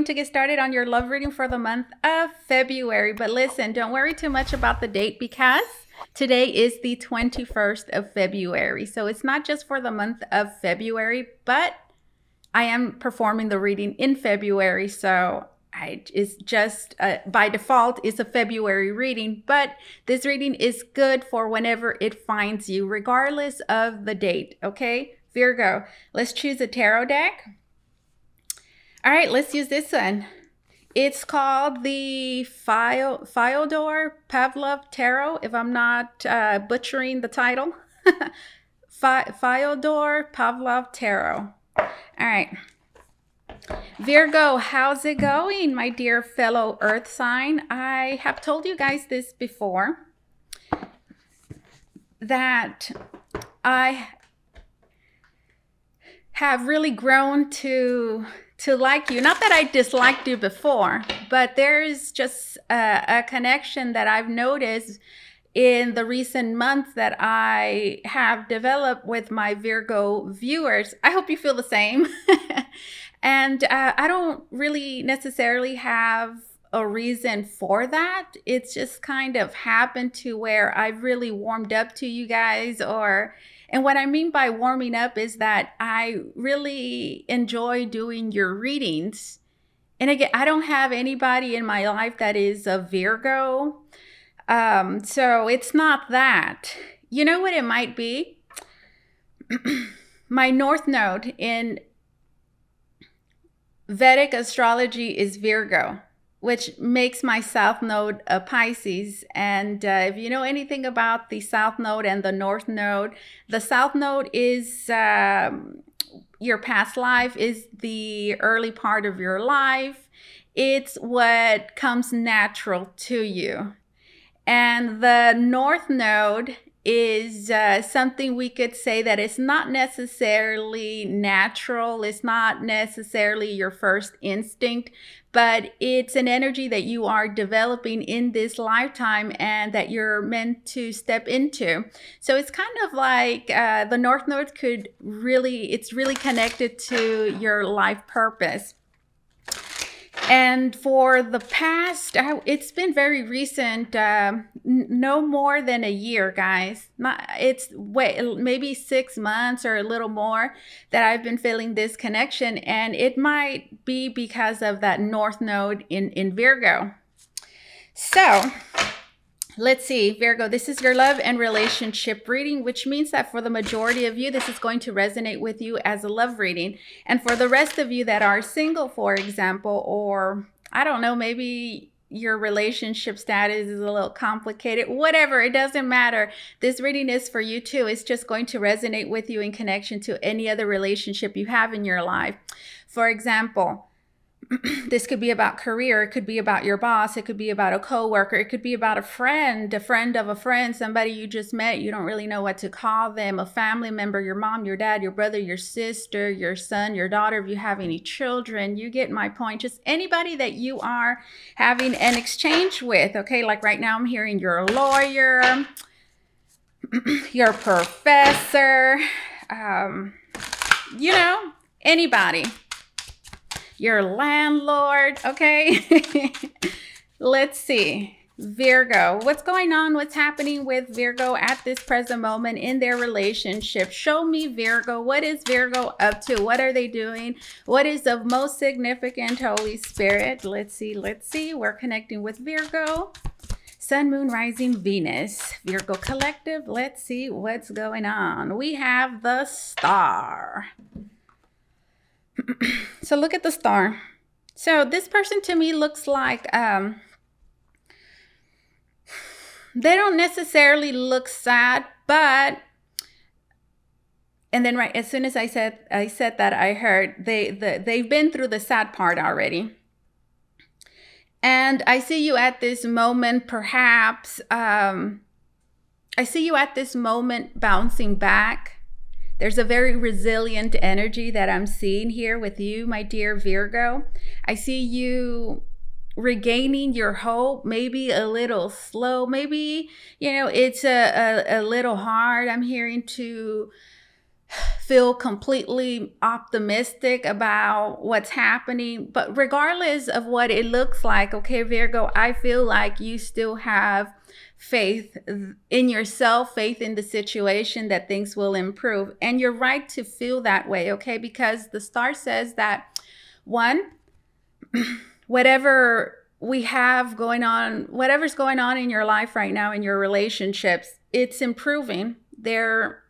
going to get started on your love reading for the month of February. But listen, don't worry too much about the date because today is the 21st of February. So it's not just for the month of February, but I am performing the reading in February. So I, it's just uh, by default it's a February reading, but this reading is good for whenever it finds you, regardless of the date. Okay, Virgo, let's choose a tarot deck. All right, let's use this one. It's called the Fyodor Pavlov Tarot, if I'm not uh, butchering the title. Fyodor Pavlov Tarot. All right. Virgo, how's it going, my dear fellow earth sign? I have told you guys this before that I have really grown to to like you. Not that I disliked you before, but there's just a, a connection that I've noticed in the recent months that I have developed with my Virgo viewers. I hope you feel the same. and uh, I don't really necessarily have a reason for that. It's just kind of happened to where I've really warmed up to you guys or and what I mean by warming up is that I really enjoy doing your readings. And again, I don't have anybody in my life that is a Virgo. Um, so it's not that. You know what it might be? my North Node in Vedic astrology is Virgo which makes my south node a Pisces. And uh, if you know anything about the south node and the north node, the south node is um, your past life, is the early part of your life. It's what comes natural to you. And the north node is uh, something we could say that it's not necessarily natural, it's not necessarily your first instinct, but it's an energy that you are developing in this lifetime and that you're meant to step into. So it's kind of like uh, the North North could really, it's really connected to your life purpose. And for the past, it's been very recent, uh, no more than a year, guys. Not, it's wait, maybe six months or a little more that I've been feeling this connection. And it might be because of that North Node in, in Virgo. So, Let's see, Virgo, this is your love and relationship reading, which means that for the majority of you, this is going to resonate with you as a love reading. And for the rest of you that are single, for example, or I don't know, maybe your relationship status is a little complicated, whatever, it doesn't matter. This reading is for you too. It's just going to resonate with you in connection to any other relationship you have in your life. For example, this could be about career, it could be about your boss, it could be about a coworker, it could be about a friend, a friend of a friend, somebody you just met, you don't really know what to call them, a family member, your mom, your dad, your brother, your sister, your son, your daughter, if you have any children, you get my point. Just anybody that you are having an exchange with, okay? Like right now I'm hearing your lawyer, your professor, um, you know, anybody your landlord. Okay. Let's see. Virgo, what's going on? What's happening with Virgo at this present moment in their relationship? Show me Virgo. What is Virgo up to? What are they doing? What is the most significant Holy Spirit? Let's see. Let's see. We're connecting with Virgo. Sun, Moon, Rising, Venus. Virgo Collective. Let's see what's going on. We have the star. so look at the star. So this person to me looks like um, they don't necessarily look sad, but and then right as soon as I said I said that I heard they the, they've been through the sad part already. And I see you at this moment, perhaps um, I see you at this moment bouncing back there's a very resilient energy that I'm seeing here with you, my dear Virgo. I see you regaining your hope, maybe a little slow, maybe, you know, it's a, a, a little hard. I'm hearing to feel completely optimistic about what's happening. But regardless of what it looks like, okay, Virgo, I feel like you still have faith in yourself, faith in the situation that things will improve. And you're right to feel that way, okay? Because the star says that one, whatever we have going on, whatever's going on in your life right now in your relationships, it's improving. They're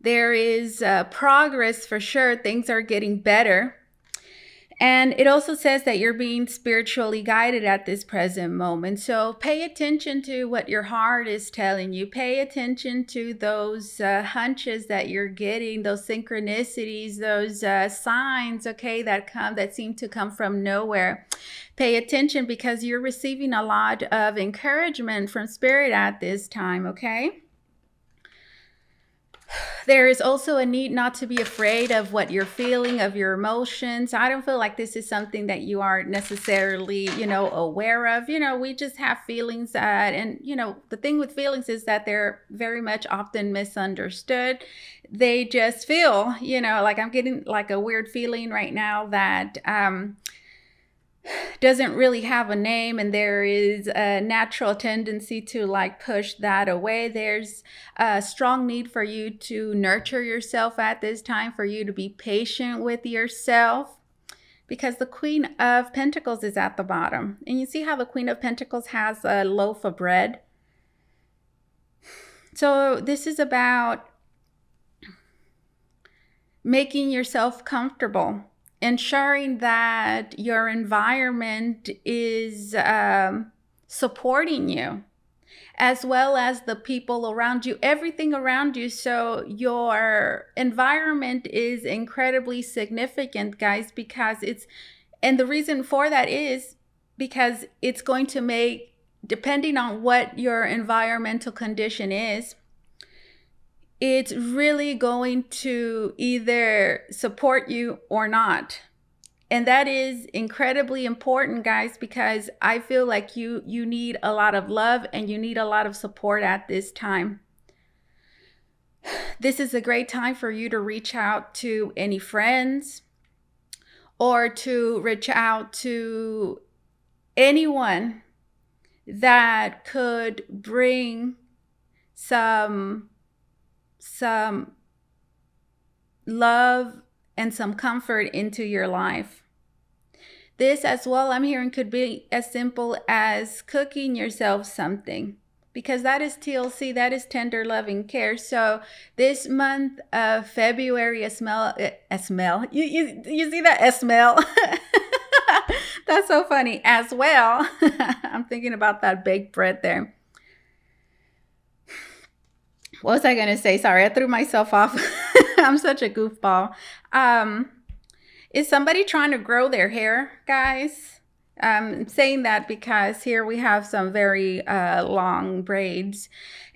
there is uh, progress for sure. Things are getting better. And it also says that you're being spiritually guided at this present moment. So pay attention to what your heart is telling you. Pay attention to those uh, hunches that you're getting, those synchronicities, those uh, signs, okay, that come, that seem to come from nowhere. Pay attention because you're receiving a lot of encouragement from spirit at this time, okay? There is also a need not to be afraid of what you're feeling, of your emotions. I don't feel like this is something that you are necessarily, you know, aware of. You know, we just have feelings that, and, you know, the thing with feelings is that they're very much often misunderstood. They just feel, you know, like I'm getting like a weird feeling right now that, um, doesn't really have a name and there is a natural tendency to like push that away. There's a strong need for you to nurture yourself at this time for you to be patient with yourself because the queen of pentacles is at the bottom. And you see how the queen of pentacles has a loaf of bread? So this is about making yourself comfortable ensuring that your environment is um, supporting you as well as the people around you, everything around you. So, your environment is incredibly significant, guys, because it's, and the reason for that is because it's going to make, depending on what your environmental condition is, it's really going to either support you or not. And that is incredibly important guys because i feel like you you need a lot of love and you need a lot of support at this time. This is a great time for you to reach out to any friends or to reach out to anyone that could bring some some love and some comfort into your life. This, as well, I'm hearing could be as simple as cooking yourself something because that is TLC, that is tender loving care. So this month of February, a smell, a smell, you, you, you see that, a smell. That's so funny as well. I'm thinking about that baked bread there what was I going to say? Sorry, I threw myself off. I'm such a goofball. Um, is somebody trying to grow their hair, guys? I'm saying that because here we have some very uh, long braids.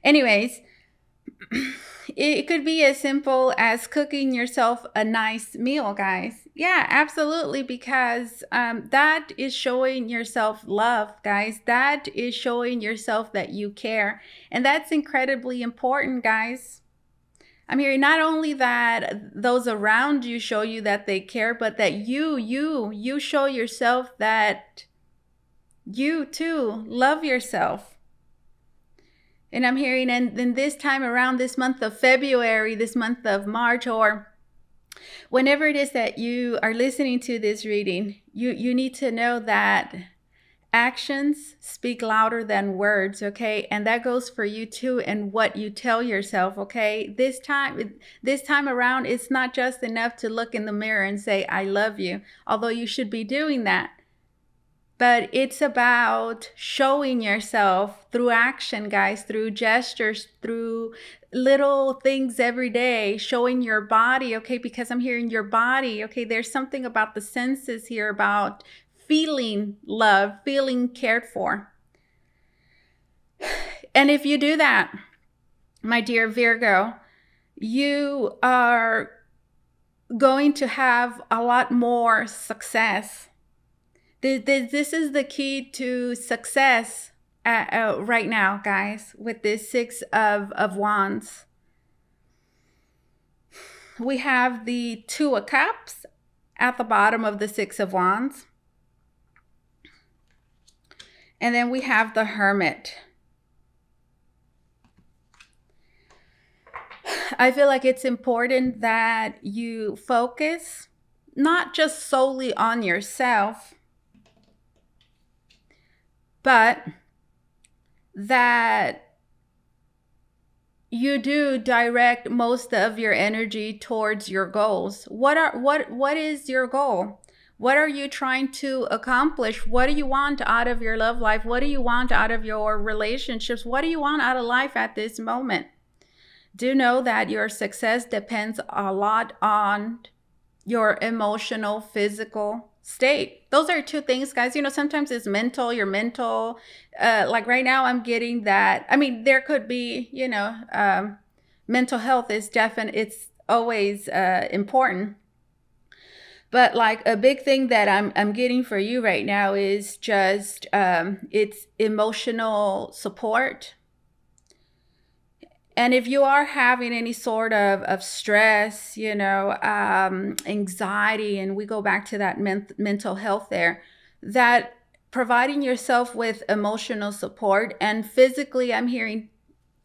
Anyways, it could be as simple as cooking yourself a nice meal, guys. Yeah, absolutely. Because um, that is showing yourself love, guys. That is showing yourself that you care. And that's incredibly important, guys. I'm hearing not only that those around you show you that they care, but that you, you, you show yourself that you too love yourself. And I'm hearing, and then this time around, this month of February, this month of March, or whenever it is that you are listening to this reading, you, you need to know that actions speak louder than words, okay? And that goes for you too and what you tell yourself, okay? This time this time around it's not just enough to look in the mirror and say I love you, although you should be doing that but it's about showing yourself through action, guys, through gestures, through little things every day, showing your body, okay? Because I'm hearing your body, okay? There's something about the senses here about feeling love, feeling cared for. And if you do that, my dear Virgo, you are going to have a lot more success this is the key to success uh, uh, right now, guys, with this Six of, of Wands. we have the Two of Cups at the bottom of the Six of Wands. And then we have the Hermit. I feel like it's important that you focus not just solely on yourself, but that you do direct most of your energy towards your goals. What are what what is your goal? What are you trying to accomplish? What do you want out of your love life? What do you want out of your relationships? What do you want out of life at this moment? Do know that your success depends a lot on your emotional, physical state. Those are two things, guys. You know, sometimes it's mental, your mental. Uh, like right now, I'm getting that. I mean, there could be, you know, um, mental health is definite. It's always uh, important but like a big thing that I'm I'm getting for you right now is just um, it's emotional support. And if you are having any sort of, of stress, you know, um, anxiety, and we go back to that men- mental health there, that providing yourself with emotional support and physically, I'm hearing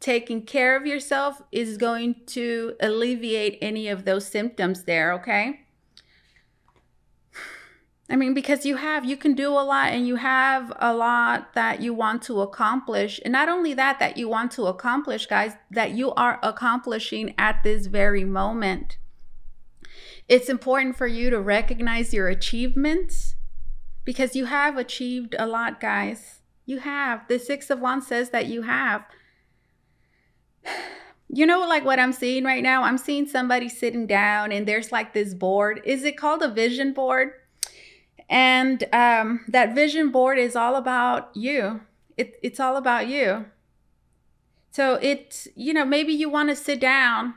taking care of yourself is going to alleviate any of those symptoms there, okay? I mean, because you have, you can do a lot and you have a lot that you want to accomplish. And not only that, that you want to accomplish, guys, that you are accomplishing at this very moment. It's important for you to recognize your achievements because you have achieved a lot, guys. You have. The Six of Wands says that you have. You know, like what I'm seeing right now? I'm seeing somebody sitting down and there's like this board. Is it called a vision board? And um, that vision board is all about you. It, it's all about you. So it's, you know, maybe you want to sit down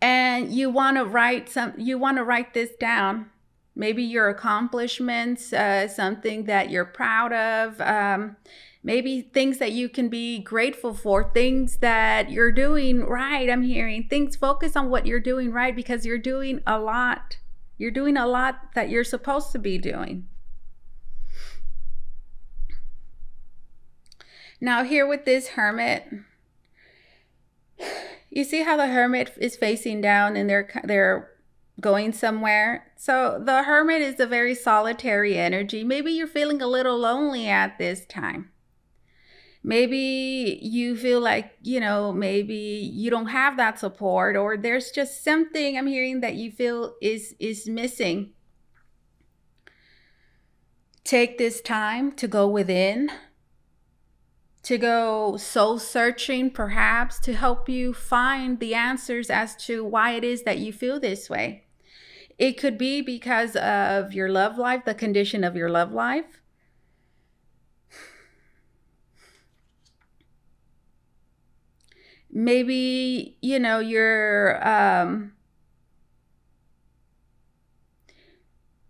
and you want to write some, you want to write this down. Maybe your accomplishments, uh, something that you're proud of, um, maybe things that you can be grateful for, things that you're doing right. I'm hearing things, focus on what you're doing right because you're doing a lot you're doing a lot that you're supposed to be doing. Now, here with this hermit, you see how the hermit is facing down and they're they're going somewhere. So the hermit is a very solitary energy. Maybe you're feeling a little lonely at this time maybe you feel like you know maybe you don't have that support or there's just something i'm hearing that you feel is is missing. Take this time to go within to go soul searching perhaps to help you find the answers as to why it is that you feel this way. It could be because of your love life the condition of your love life maybe you know you're um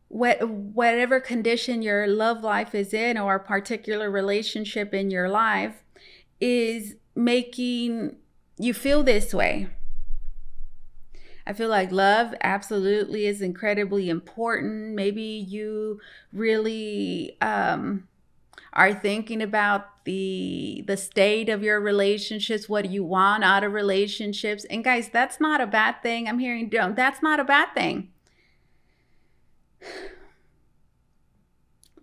what whatever condition your love life is in or a particular relationship in your life is making you feel this way I feel like love absolutely is incredibly important. Maybe you really um, are thinking about the the state of your relationships what do you want out of relationships? And guys that's not a bad thing. I'm hearing don't that's not a bad thing.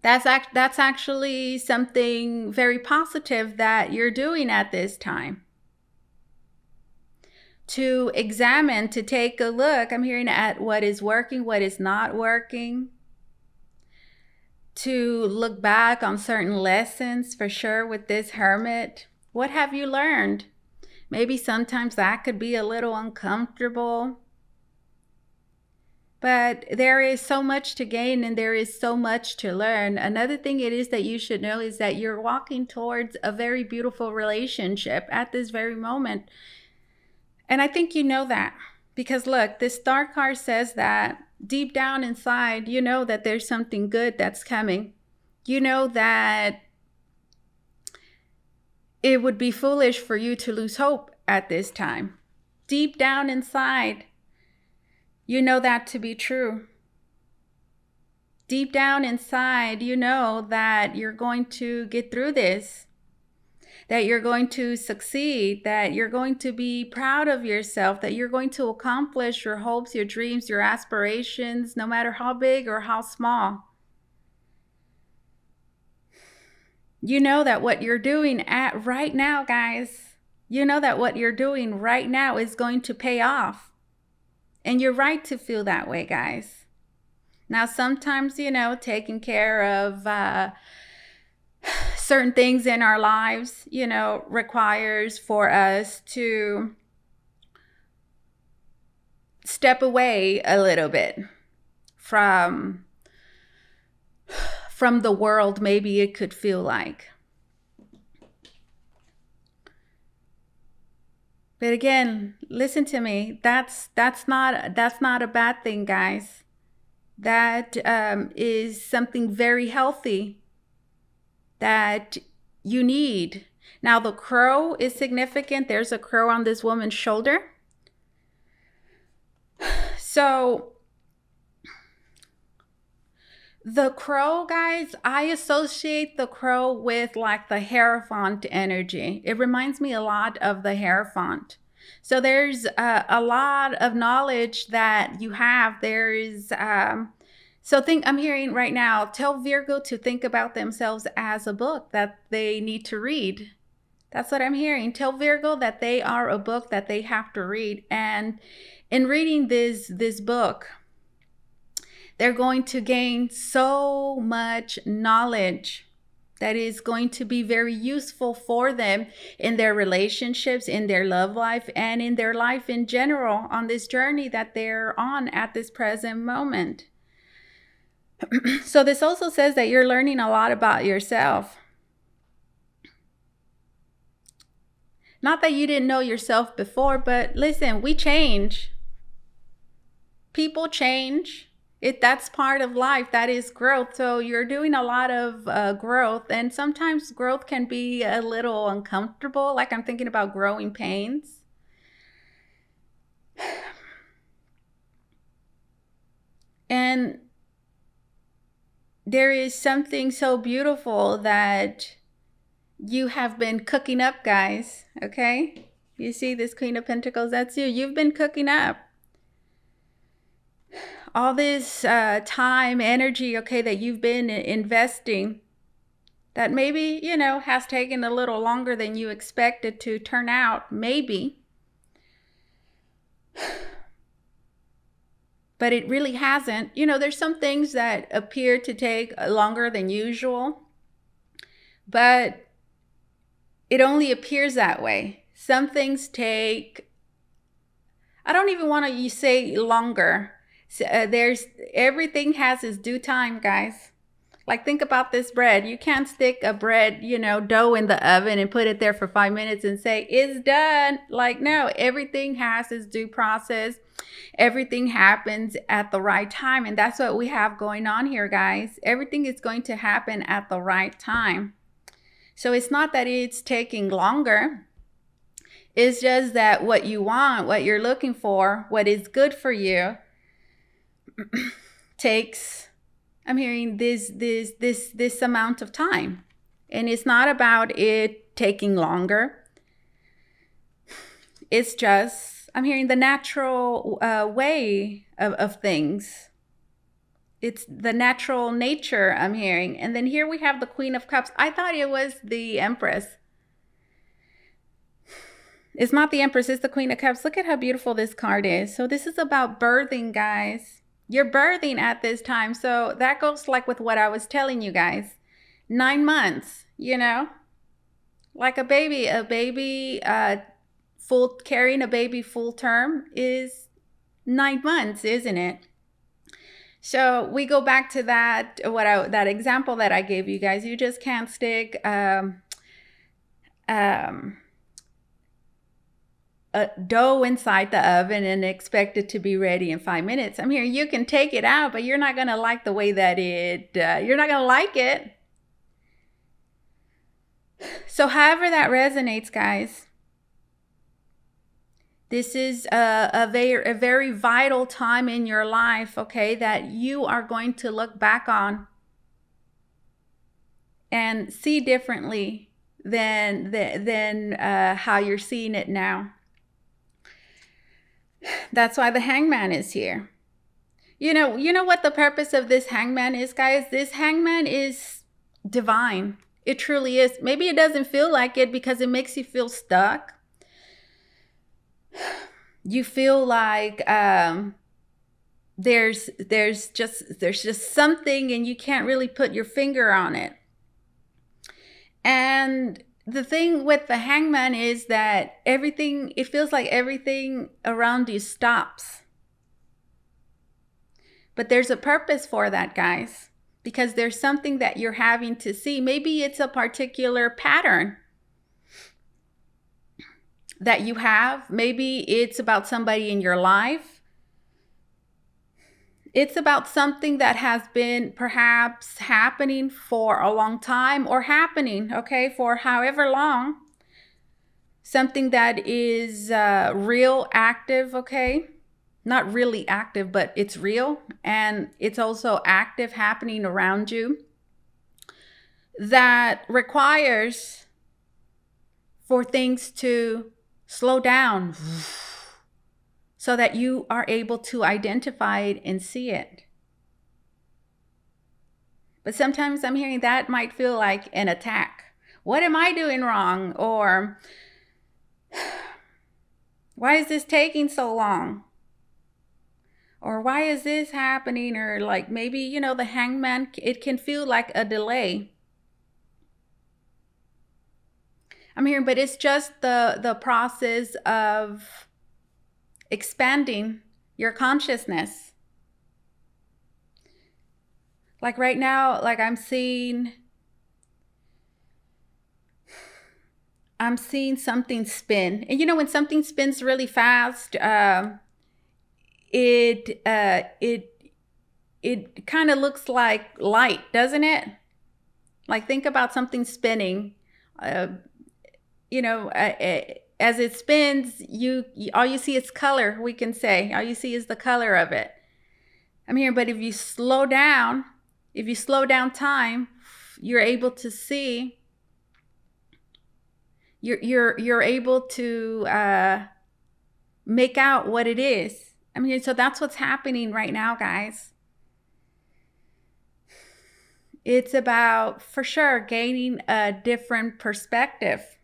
That's act that's actually something very positive that you're doing at this time. To examine to take a look i'm hearing at what is working what is not working to look back on certain lessons for sure with this hermit. What have you learned? Maybe sometimes that could be a little uncomfortable. But there is so much to gain and there is so much to learn. Another thing it is that you should know is that you're walking towards a very beautiful relationship at this very moment. And I think you know that because look, this star card says that deep down inside, you know that there's something good that's coming. You know that it would be foolish for you to lose hope at this time. Deep down inside, You know that to be true. Deep down inside, you know that you're going to get through this, that you're going to succeed, that you're going to be proud of yourself, that you're going to accomplish your hopes, your dreams, your aspirations, no matter how big or how small. You know that what you're doing at right now, guys, you know that what you're doing right now is going to pay off. And you're right to feel that way, guys. Now, sometimes, you know, taking care of uh, certain things in our lives, you know, requires for us to step away a little bit from from the world maybe it could feel like. But again listen to me. That's that's not that's not a bad thing guys. That um, is something very healthy that you need now the crow is significant there's a crow on this woman's shoulder so the crow, guys, I associate the crow with like the Hierophant energy. It reminds me a lot of the Hierophant. So there's a, a lot of knowledge that you have. There is, um, so think I'm hearing right now, tell Virgo to think about themselves as a book that they need to read. That's what I'm hearing. Tell Virgo that they are a book that they have to read. And in reading this this book, they're going to gain so much knowledge that is going to be very useful for them in their relationships, in their love life, and in their life in general on this journey that they're on at this present moment. So, this also says that you're learning a lot about yourself. Not that you didn't know yourself before, but listen, we change. People change. It that's part of life. That is growth. So you're doing a lot of uh, growth and sometimes growth can be a little uncomfortable. Like i'm thinking about growing pains. And there is something so beautiful that you have been cooking up guys okay? You see this queen of pentacles? That's you. You've been cooking up. All this uh, time, energy, okay, that you've been investing that maybe, you know, has taken a little longer than you expected to turn out, maybe. But it really hasn't. You know, there's some things that appear to take longer than usual, but it only appears that way. Some things take, I don't even want to say longer so, uh, there's everything has its due time, guys. Like think about this bread. You can't stick a bread, you know, dough in the oven and put it there for five minutes and say it's done. Like no, everything has its due process. Everything happens at the right time, and that's what we have going on here, guys. Everything is going to happen at the right time. So it's not that it's taking longer. It's just that what you want, what you're looking for, what is good for you, takes i'm hearing this this this this amount of time and it's not about it taking longer it's just i'm hearing the natural uh, way of, of things. It's the natural nature i'm hearing. And then here we have the queen of cups. I thought it was the empress. It's not the empress it's the queen of cups. Look at how beautiful this card is. So this is about birthing guys. You're birthing at this time. So that goes like with what I was telling you guys. Nine months, you know, like a baby, a baby, uh, full carrying a baby full term is nine months, isn't it? So we go back to that what I that example that I gave you guys. You just can't stick um, um, a dough inside the oven and expect it to be ready in five minutes. I'm here. You can take it out, but you're not going to like the way that it, uh, you're not going to like it. So, however that resonates, guys, This is a, a, very, a very vital time in your life, okay, that you are going to look back on and see differently than, than uh, how you're seeing it now. That's why the hangman is here. You know, you know what the purpose of this hangman is, guys? This hangman is divine. It truly is. Maybe it doesn't feel like it because it makes you feel stuck you feel like um, there's there's just there's just something and you can't really put your finger on it. And the thing with the hangman is that everything it feels like everything around you stops. But there's a purpose for that guys because there's something that you're having to see. Maybe it's a particular pattern that you have. Maybe it's about somebody in your life. It's about something that has been perhaps happening for a long time or happening, okay, for however long. Something that is uh, real, active, okay? Not really active, but it's real and it's also active happening around you that requires for things to slow down so that you are able to identify it and see it. But sometimes I'm hearing that might feel like an attack. What am I doing wrong? Or why is this taking so long? Or why is this happening? Or like maybe, you know, the hangman, it can feel like a delay. I'm hearing, but it's just the the process of expanding your consciousness. Like right now, like I'm seeing I'm seeing something spin. And you know when something spins really fast, uh, it uh, it it kind of looks like light, doesn't it? Like think about something spinning. Uh, you know, uh, as it spins, you, you all you see is color. We can say all you see is the color of it. I'm here, but if you slow down, if you slow down time, you're able to see. You're you're you're able to uh, make out what it is. I mean, so that's what's happening right now, guys. It's about, for sure, gaining a different perspective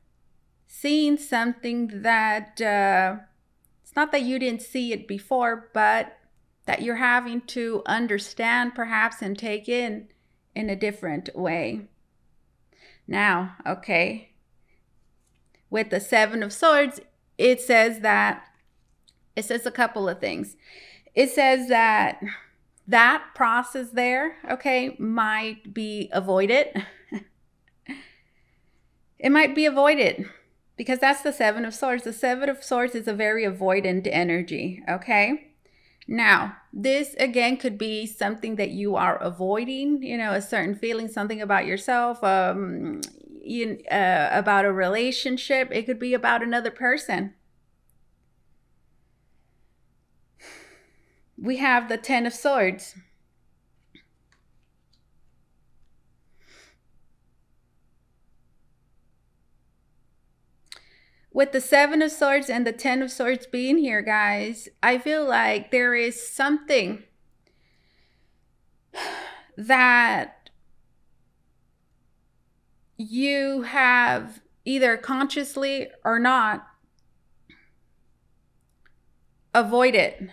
seeing something that uh, it's not that you didn't see it before, but that you're having to understand perhaps and take in in a different way. Now, okay, with the Seven of Swords, it says that it says a couple of things. It says that that process there, okay, might be avoided. it might be avoided because that's the Seven of Swords. The Seven of Swords is a very avoidant energy, okay? Now, this again could be something that you are avoiding, you know, a certain feeling, something about yourself, um, you, uh, about a relationship. It could be about another person. We have the Ten of Swords. With the seven of swords and the ten of swords being here guys i feel like there is something that you have either consciously or not avoided.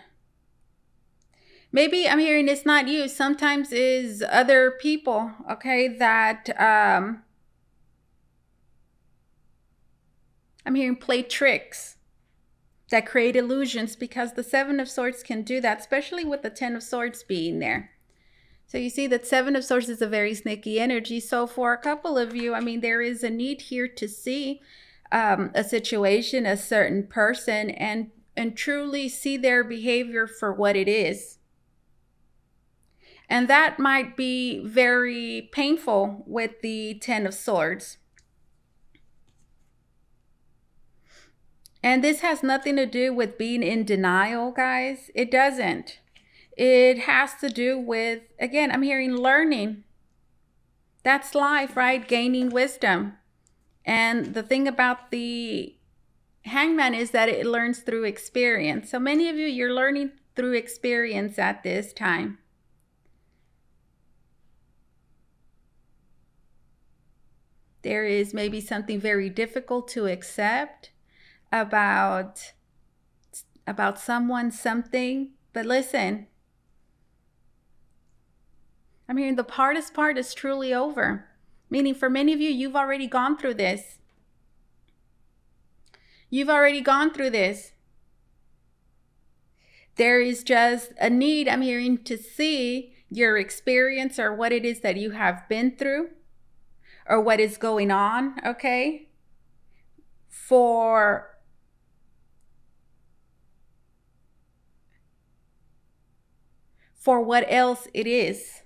Maybe i'm hearing it's not you. Sometimes is other people okay that um I'm hearing play tricks that create illusions because the Seven of Swords can do that, especially with the Ten of Swords being there. So you see that Seven of Swords is a very sneaky energy. So for a couple of you, I mean, there is a need here to see um, a situation, a certain person, and and truly see their behavior for what it is. And that might be very painful with the Ten of Swords. And this has nothing to do with being in denial, guys. It doesn't. It has to do with, again, I'm hearing learning. That's life, right? Gaining wisdom. And the thing about the hangman is that it learns through experience. So many of you, you're learning through experience at this time. There is maybe something very difficult to accept about about someone something. But listen i'm hearing the hardest part is truly over. Meaning for many of you you've already gone through this. You've already gone through this. There is just a need i'm hearing to see your experience or what it is that you have been through or what is going on okay for for what else it is.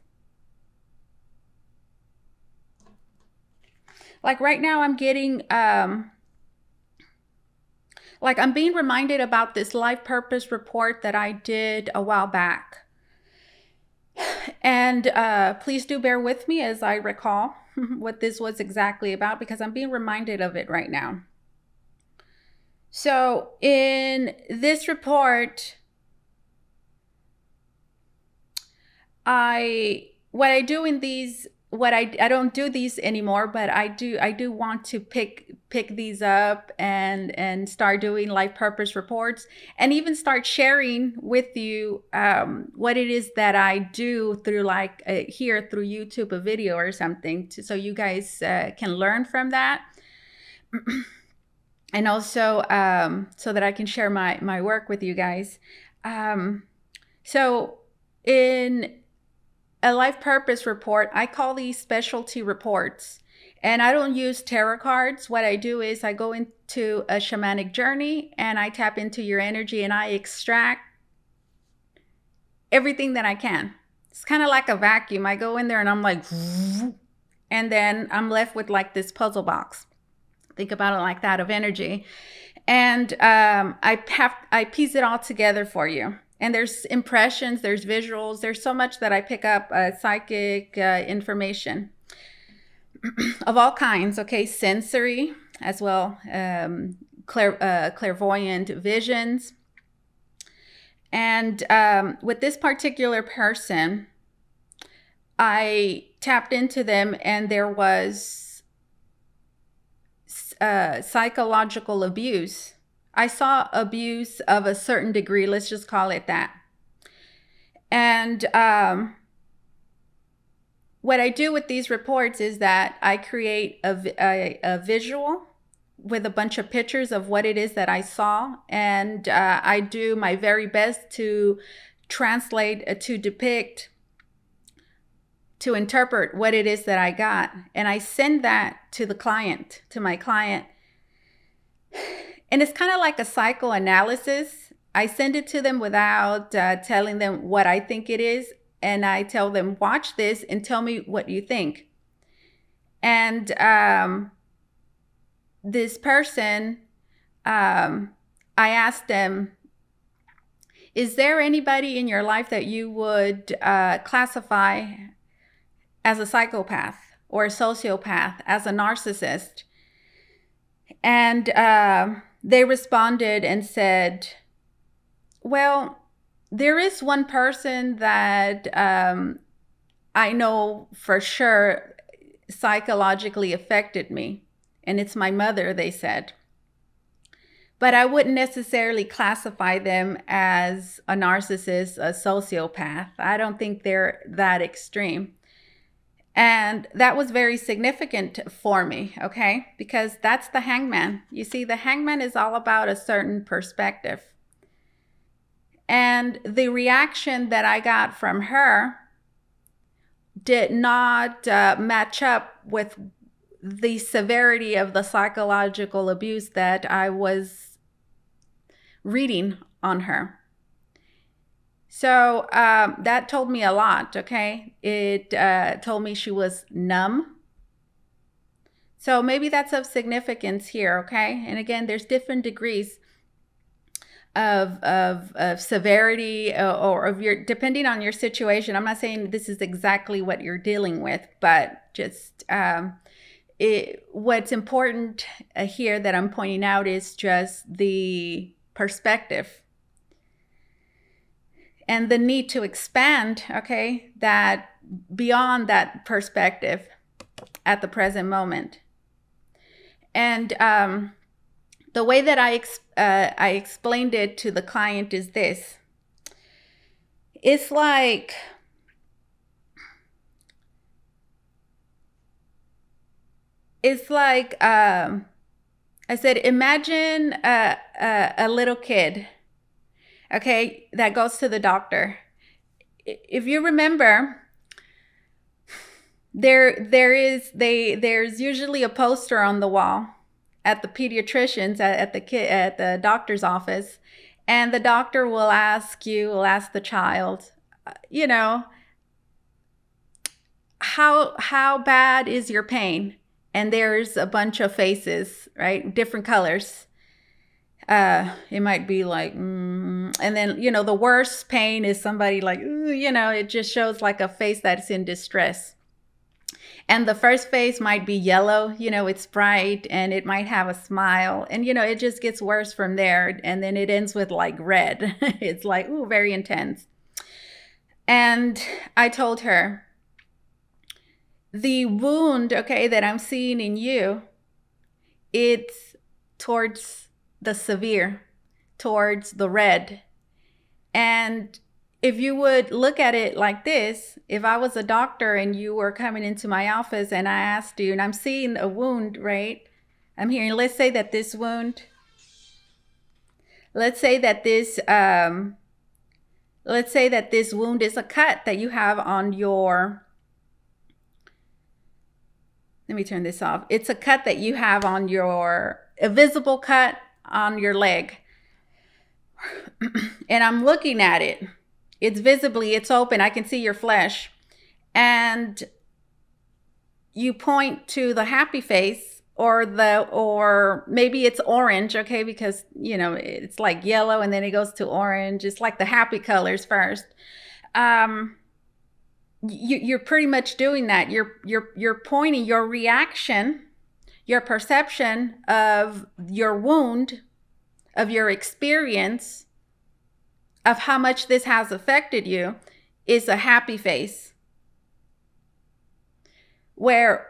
Like right now, I'm getting, um, like I'm being reminded about this life purpose report that I did a while back. And uh, please do bear with me as I recall what this was exactly about because I'm being reminded of it right now. So, in this report, I what I do in these what I I don't do these anymore, but I do I do want to pick pick these up and and start doing life purpose reports and even start sharing with you um, what it is that I do through like uh, here through YouTube a video or something to, so you guys uh, can learn from that. and also um, so that I can share my my work with you guys. Um, so in a life purpose report, I call these specialty reports. And I don't use tarot cards. What I do is I go into a shamanic journey and I tap into your energy and I extract everything that I can. It's kind of like a vacuum. I go in there and I'm like, and then I'm left with like this puzzle box. Think about it like that of energy. And um, I have I piece it all together for you and there's impressions there's visuals there's so much that i pick up uh, psychic uh, information of all kinds okay? Sensory as well um, clair- uh, clairvoyant visions. And um, with this particular person i tapped into them and there was uh, psychological abuse I saw abuse of a certain degree, let's just call it that. And um, what I do with these reports is that I create a, a, a, visual with a bunch of pictures of what it is that I saw. And uh, I do my very best to translate, uh, to depict, to interpret what it is that I got. And I send that to the client, to my client. And it's kind of like a psychoanalysis. I send it to them without uh, telling them what I think it is. And I tell them, watch this and tell me what you think. And um, this person, um, I asked them, is there anybody in your life that you would uh, classify as a psychopath or a sociopath, as a narcissist? And uh, they responded and said, Well, there is one person that um, I know for sure psychologically affected me, and it's my mother, they said. But I wouldn't necessarily classify them as a narcissist, a sociopath. I don't think they're that extreme. And that was very significant for me, okay? Because that's the hangman. You see, the hangman is all about a certain perspective. And the reaction that I got from her did not uh, match up with the severity of the psychological abuse that I was reading on her. So um, that told me a lot, okay? It uh, told me she was numb. So maybe that's of significance here, okay? And again, there's different degrees. of, of, of severity or, uh, or of your depending on your situation i'm not saying this is exactly what you're dealing with but just um, it, what's important uh, here that i'm pointing out is just the perspective and the need to expand okay that beyond that perspective at the present moment and um, the way that I ex- uh, I explained it to the client is this. It's like it's like um, I said, imagine a, a, a little kid, okay, that goes to the doctor. If you remember, there there is they there's usually a poster on the wall at the pediatrician's at, at the kid at the doctor's office and the doctor will ask you will ask the child uh, you know how how bad is your pain? And there's a bunch of faces right? Different colors uh it might be like mm, and then you know the worst pain is somebody like you know it just shows like a face that's in distress and the first face might be yellow, you know, it's bright and it might have a smile. And, you know, it just gets worse from there. And then it ends with like red. it's like, ooh, very intense. And I told her, the wound, okay, that I'm seeing in you, it's towards the severe, towards the red. And if you would look at it like this, if I was a doctor and you were coming into my office and I asked you, and I'm seeing a wound, right? I'm hearing, let's say that this wound, let's say that this, um, let's say that this wound is a cut that you have on your, let me turn this off. It's a cut that you have on your, a visible cut on your leg. and I'm looking at it. It's visibly it's open. I can see your flesh. And you point to the happy face or the or maybe it's orange okay because you know it's like yellow and then it goes to orange. It's like the happy colors first. Um you, you're pretty much doing that. You're you're you're pointing your reaction your perception of your wound of your experience of how much this has affected you is a happy face. Where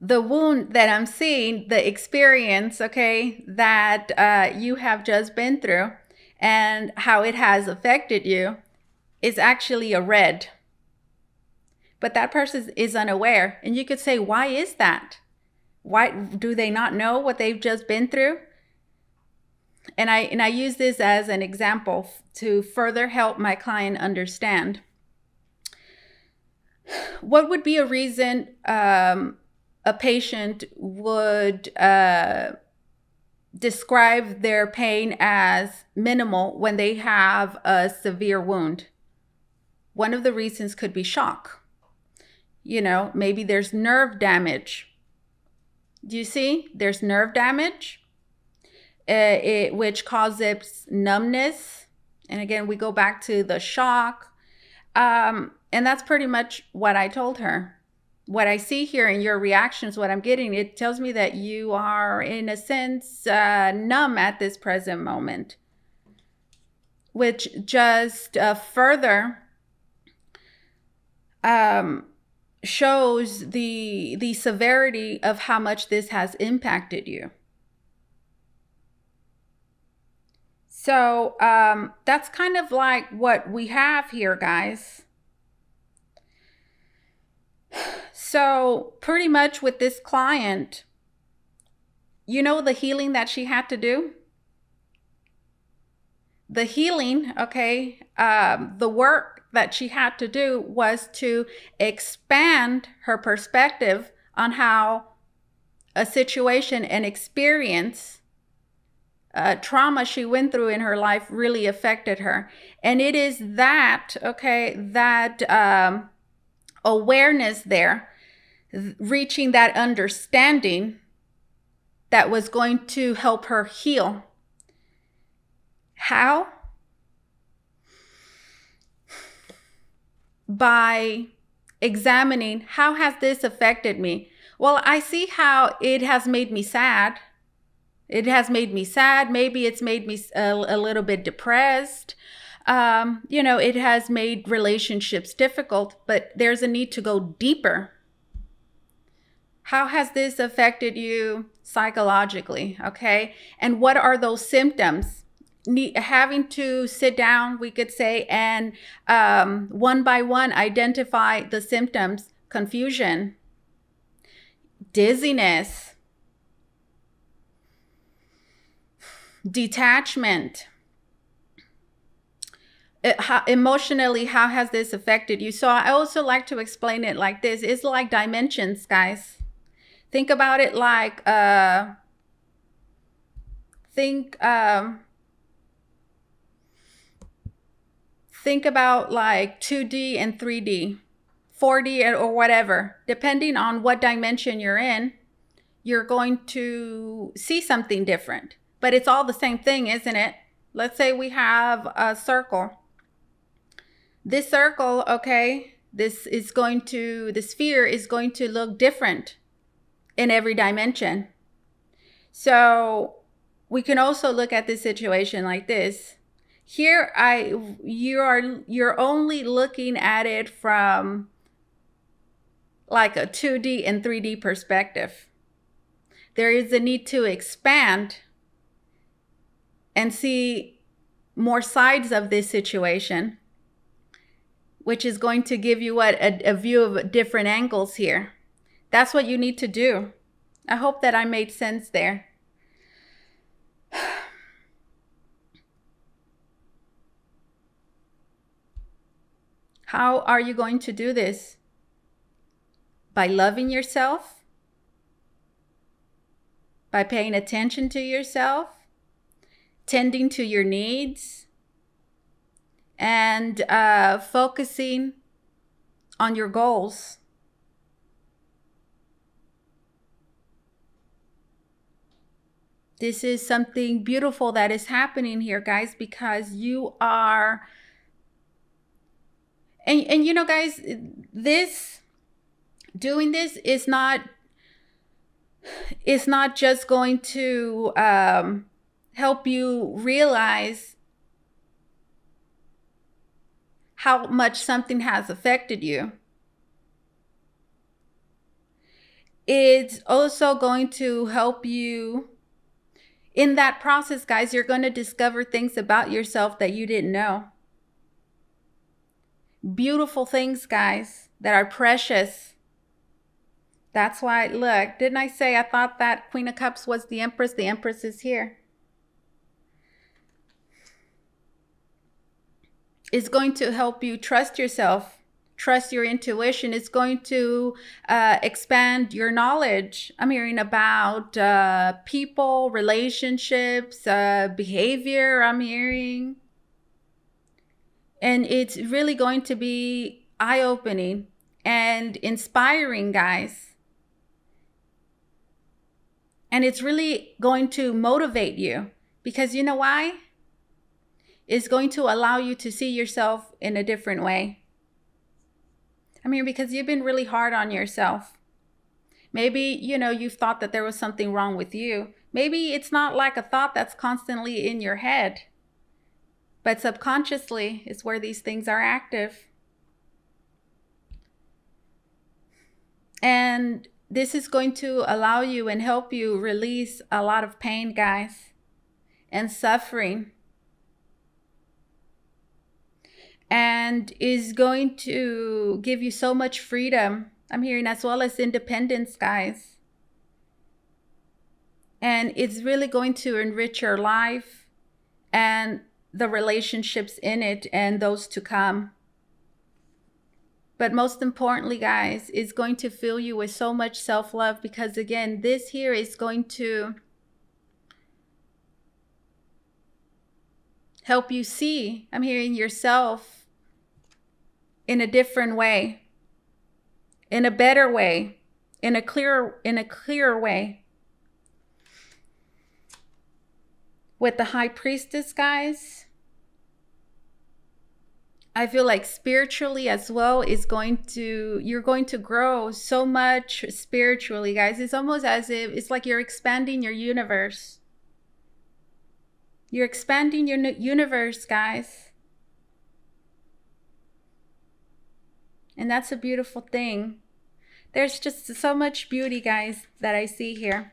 the wound that I'm seeing, the experience, okay, that uh, you have just been through and how it has affected you is actually a red. But that person is unaware. And you could say, why is that? Why do they not know what they've just been through? and I and I use this as an example to further help my client understand. What would be a reason um, a patient would uh, describe their pain as minimal when they have a severe wound? One of the reasons could be shock. You know, maybe there's nerve damage. Do you see? There's nerve damage uh, it, which causes numbness. And again, we go back to the shock. Um, and that's pretty much what I told her. What I see here in your reactions, what I'm getting, it tells me that you are, in a sense, uh, numb at this present moment, which just uh, further um, shows the the severity of how much this has impacted you. So um, that's kind of like what we have here, guys. So, pretty much with this client, you know the healing that she had to do? The healing, okay, um, the work that she had to do was to expand her perspective on how a situation and experience uh, trauma she went through in her life really affected her. And it is that, okay, that um, awareness there, reaching that understanding that was going to help her heal. How? By examining how has this affected me? Well, I see how it has made me sad. It has made me sad. Maybe it's made me a, a little bit depressed. Um, you know, it has made relationships difficult, but there's a need to go deeper. How has this affected you psychologically? Okay. And what are those symptoms? Need, having to sit down, we could say, and um, one by one identify the symptoms confusion, dizziness, detachment. It, how, emotionally, how has this affected you? So, I also like to explain it like this it's like dimensions, guys. Think about it like, uh, think, um, think about like 2D and 3D, 4D or whatever, depending on what dimension you're in, you're going to see something different. But it's all the same thing, isn't it? Let's say we have a circle. This circle, okay, this is going to, the sphere is going to look different in every dimension. So we can also look at this situation like this here i you are you're only looking at it from like a 2d and 3d perspective. There is a need to expand and see more sides of this situation which is going to give you what a, a view of different angles here. That's what you need to do. I hope that i made sense there How are you going to do this? By loving yourself? By paying attention to yourself? Tending to your needs? And uh, focusing on your goals? This is something beautiful that is happening here, guys, because you are and and you know guys this doing this is not it's not just going to um, help you realize how much something has affected you. It's also going to help you in that process guys. You're going to discover things about yourself that you didn't know beautiful things, guys, that are precious. That's why, look, didn't I say I thought that Queen of Cups was the Empress? The Empress is here. It's going to help you trust yourself, trust your intuition. It's going to uh, expand your knowledge. I'm hearing about uh, people, relationships, uh, behavior. I'm hearing and it's really going to be eye opening and inspiring, guys. And it's really going to motivate you because you know why? It's going to allow you to see yourself in a different way. I mean, because you've been really hard on yourself. Maybe, you know, you've thought that there was something wrong with you. Maybe it's not like a thought that's constantly in your head. But subconsciously is where these things are active. And this is going to allow you and help you release a lot of pain, guys, and suffering. And is going to give you so much freedom. I'm hearing as well as independence, guys. And it's really going to enrich your life and the relationships in it and those to come. But most importantly, guys, is going to fill you with so much self love because, again, this here is going to help you see, I'm hearing yourself in a different way, in a better way, in a clearer, in a clearer way. With the high priestess, guys, I feel like spiritually as well is going to you're going to grow so much spiritually, guys. It's almost as if it's like you're expanding your universe. You're expanding your universe, guys. And that's a beautiful thing. There's just so much beauty, guys, that I see here.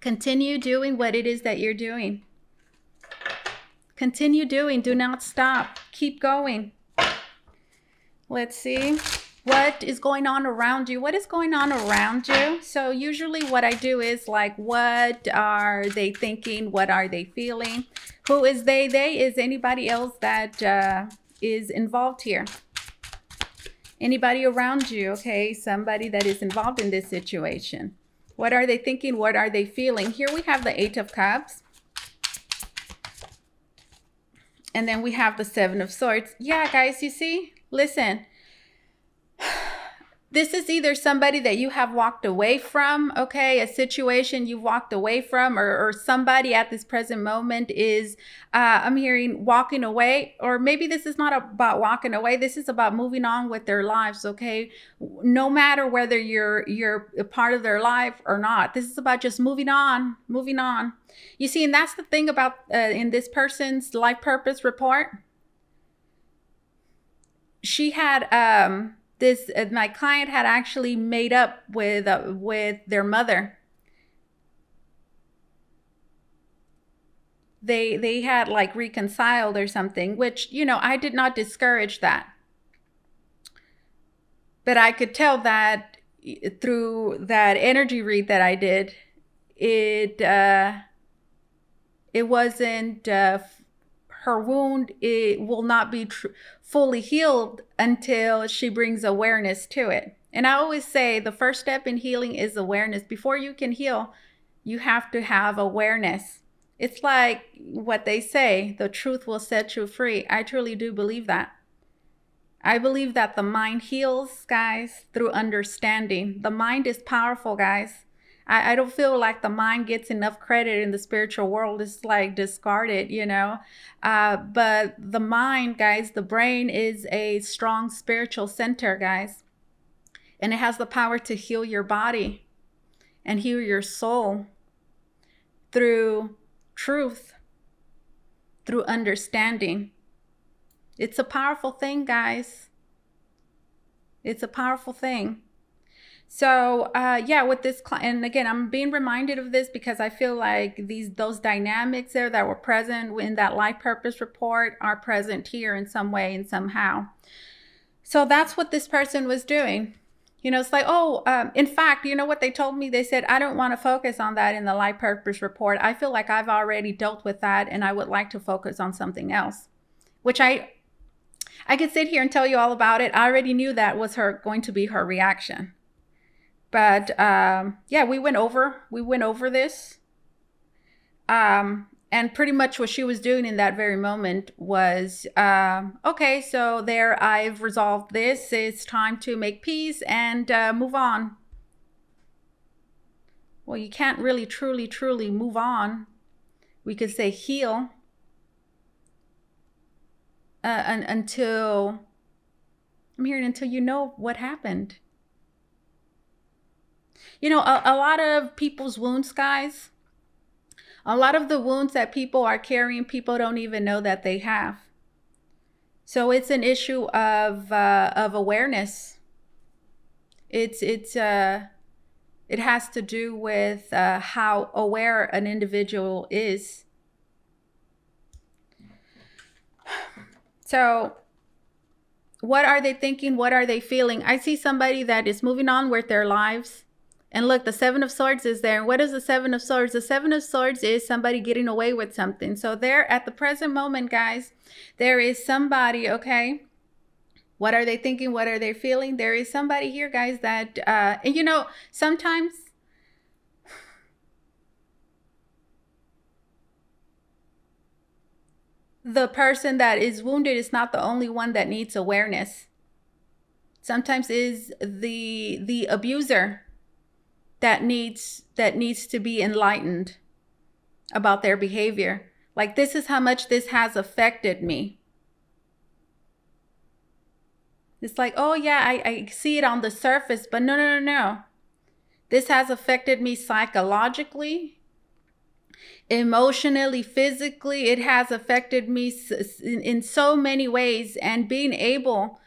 Continue doing what it is that you're doing. Continue doing. Do not stop. Keep going. Let's see what is going on around you. What is going on around you? So usually what I do is like, what are they thinking? What are they feeling? Who is they? They is anybody else that uh, is involved here. Anybody around you, okay? Somebody that is involved in this situation. What are they thinking? What are they feeling? Here we have the Eight of Cups. And then we have the Seven of Swords. Yeah, guys, you see? Listen, this is either somebody that you have walked away from, okay, a situation you've walked away from, or, or somebody at this present moment is, uh, I'm hearing walking away, or maybe this is not about walking away. This is about moving on with their lives, okay? No matter whether you're you're a part of their life or not, this is about just moving on, moving on. You see, and that's the thing about uh, in this person's life purpose report. She had um this uh, my client had actually made up with uh, with their mother. They they had like reconciled or something which you know i did not discourage that. But i could tell that through that energy read that i did it uh it wasn't uh her wound it will not be tr- fully healed until she brings awareness to it. And I always say the first step in healing is awareness. Before you can heal, you have to have awareness. It's like what they say the truth will set you free. I truly do believe that. I believe that the mind heals, guys, through understanding. The mind is powerful, guys. I, I don't feel like the mind gets enough credit in the spiritual world. It's like discarded, you know. Uh, but the mind, guys, the brain is a strong spiritual center, guys. And it has the power to heal your body and heal your soul through truth, through understanding. It's a powerful thing, guys. It's a powerful thing. So uh, yeah, with this, and again, I'm being reminded of this because I feel like these those dynamics there that were present in that life purpose report are present here in some way and somehow. So that's what this person was doing. You know, it's like, oh, um, in fact, you know what they told me? They said, I don't want to focus on that in the life purpose report. I feel like I've already dealt with that and I would like to focus on something else, which I I could sit here and tell you all about it. I already knew that was her going to be her reaction but um, yeah, we went over we went over this. Um, and pretty much what she was doing in that very moment was um, okay so there i've resolved this. It's time to make peace and uh, move on. Well you can't really truly truly move on. We could say heal uh, until i'm hearing until you know what happened you know, a, a lot of people's wounds, guys, a lot of the wounds that people are carrying, people don't even know that they have. So it's an issue of uh, of awareness. It's it's uh, it has to do with uh, how aware an individual is. So, what are they thinking? What are they feeling? I see somebody that is moving on with their lives and look, the Seven of Swords is there. And what is the Seven of Swords? The Seven of Swords is somebody getting away with something. So, there at the present moment, guys, there is somebody, okay? What are they thinking? What are they feeling? There is somebody here, guys, that, uh, and you know, sometimes the person that is wounded is not the only one that needs awareness. Sometimes is the the abuser that needs that needs to be enlightened about their behavior Like, this is how much this has affected me. It's like, oh, yeah, I, I see it on the surface, but no, no, no, no. This has affected me psychologically, emotionally, physically. It has affected me in so many ways. And being able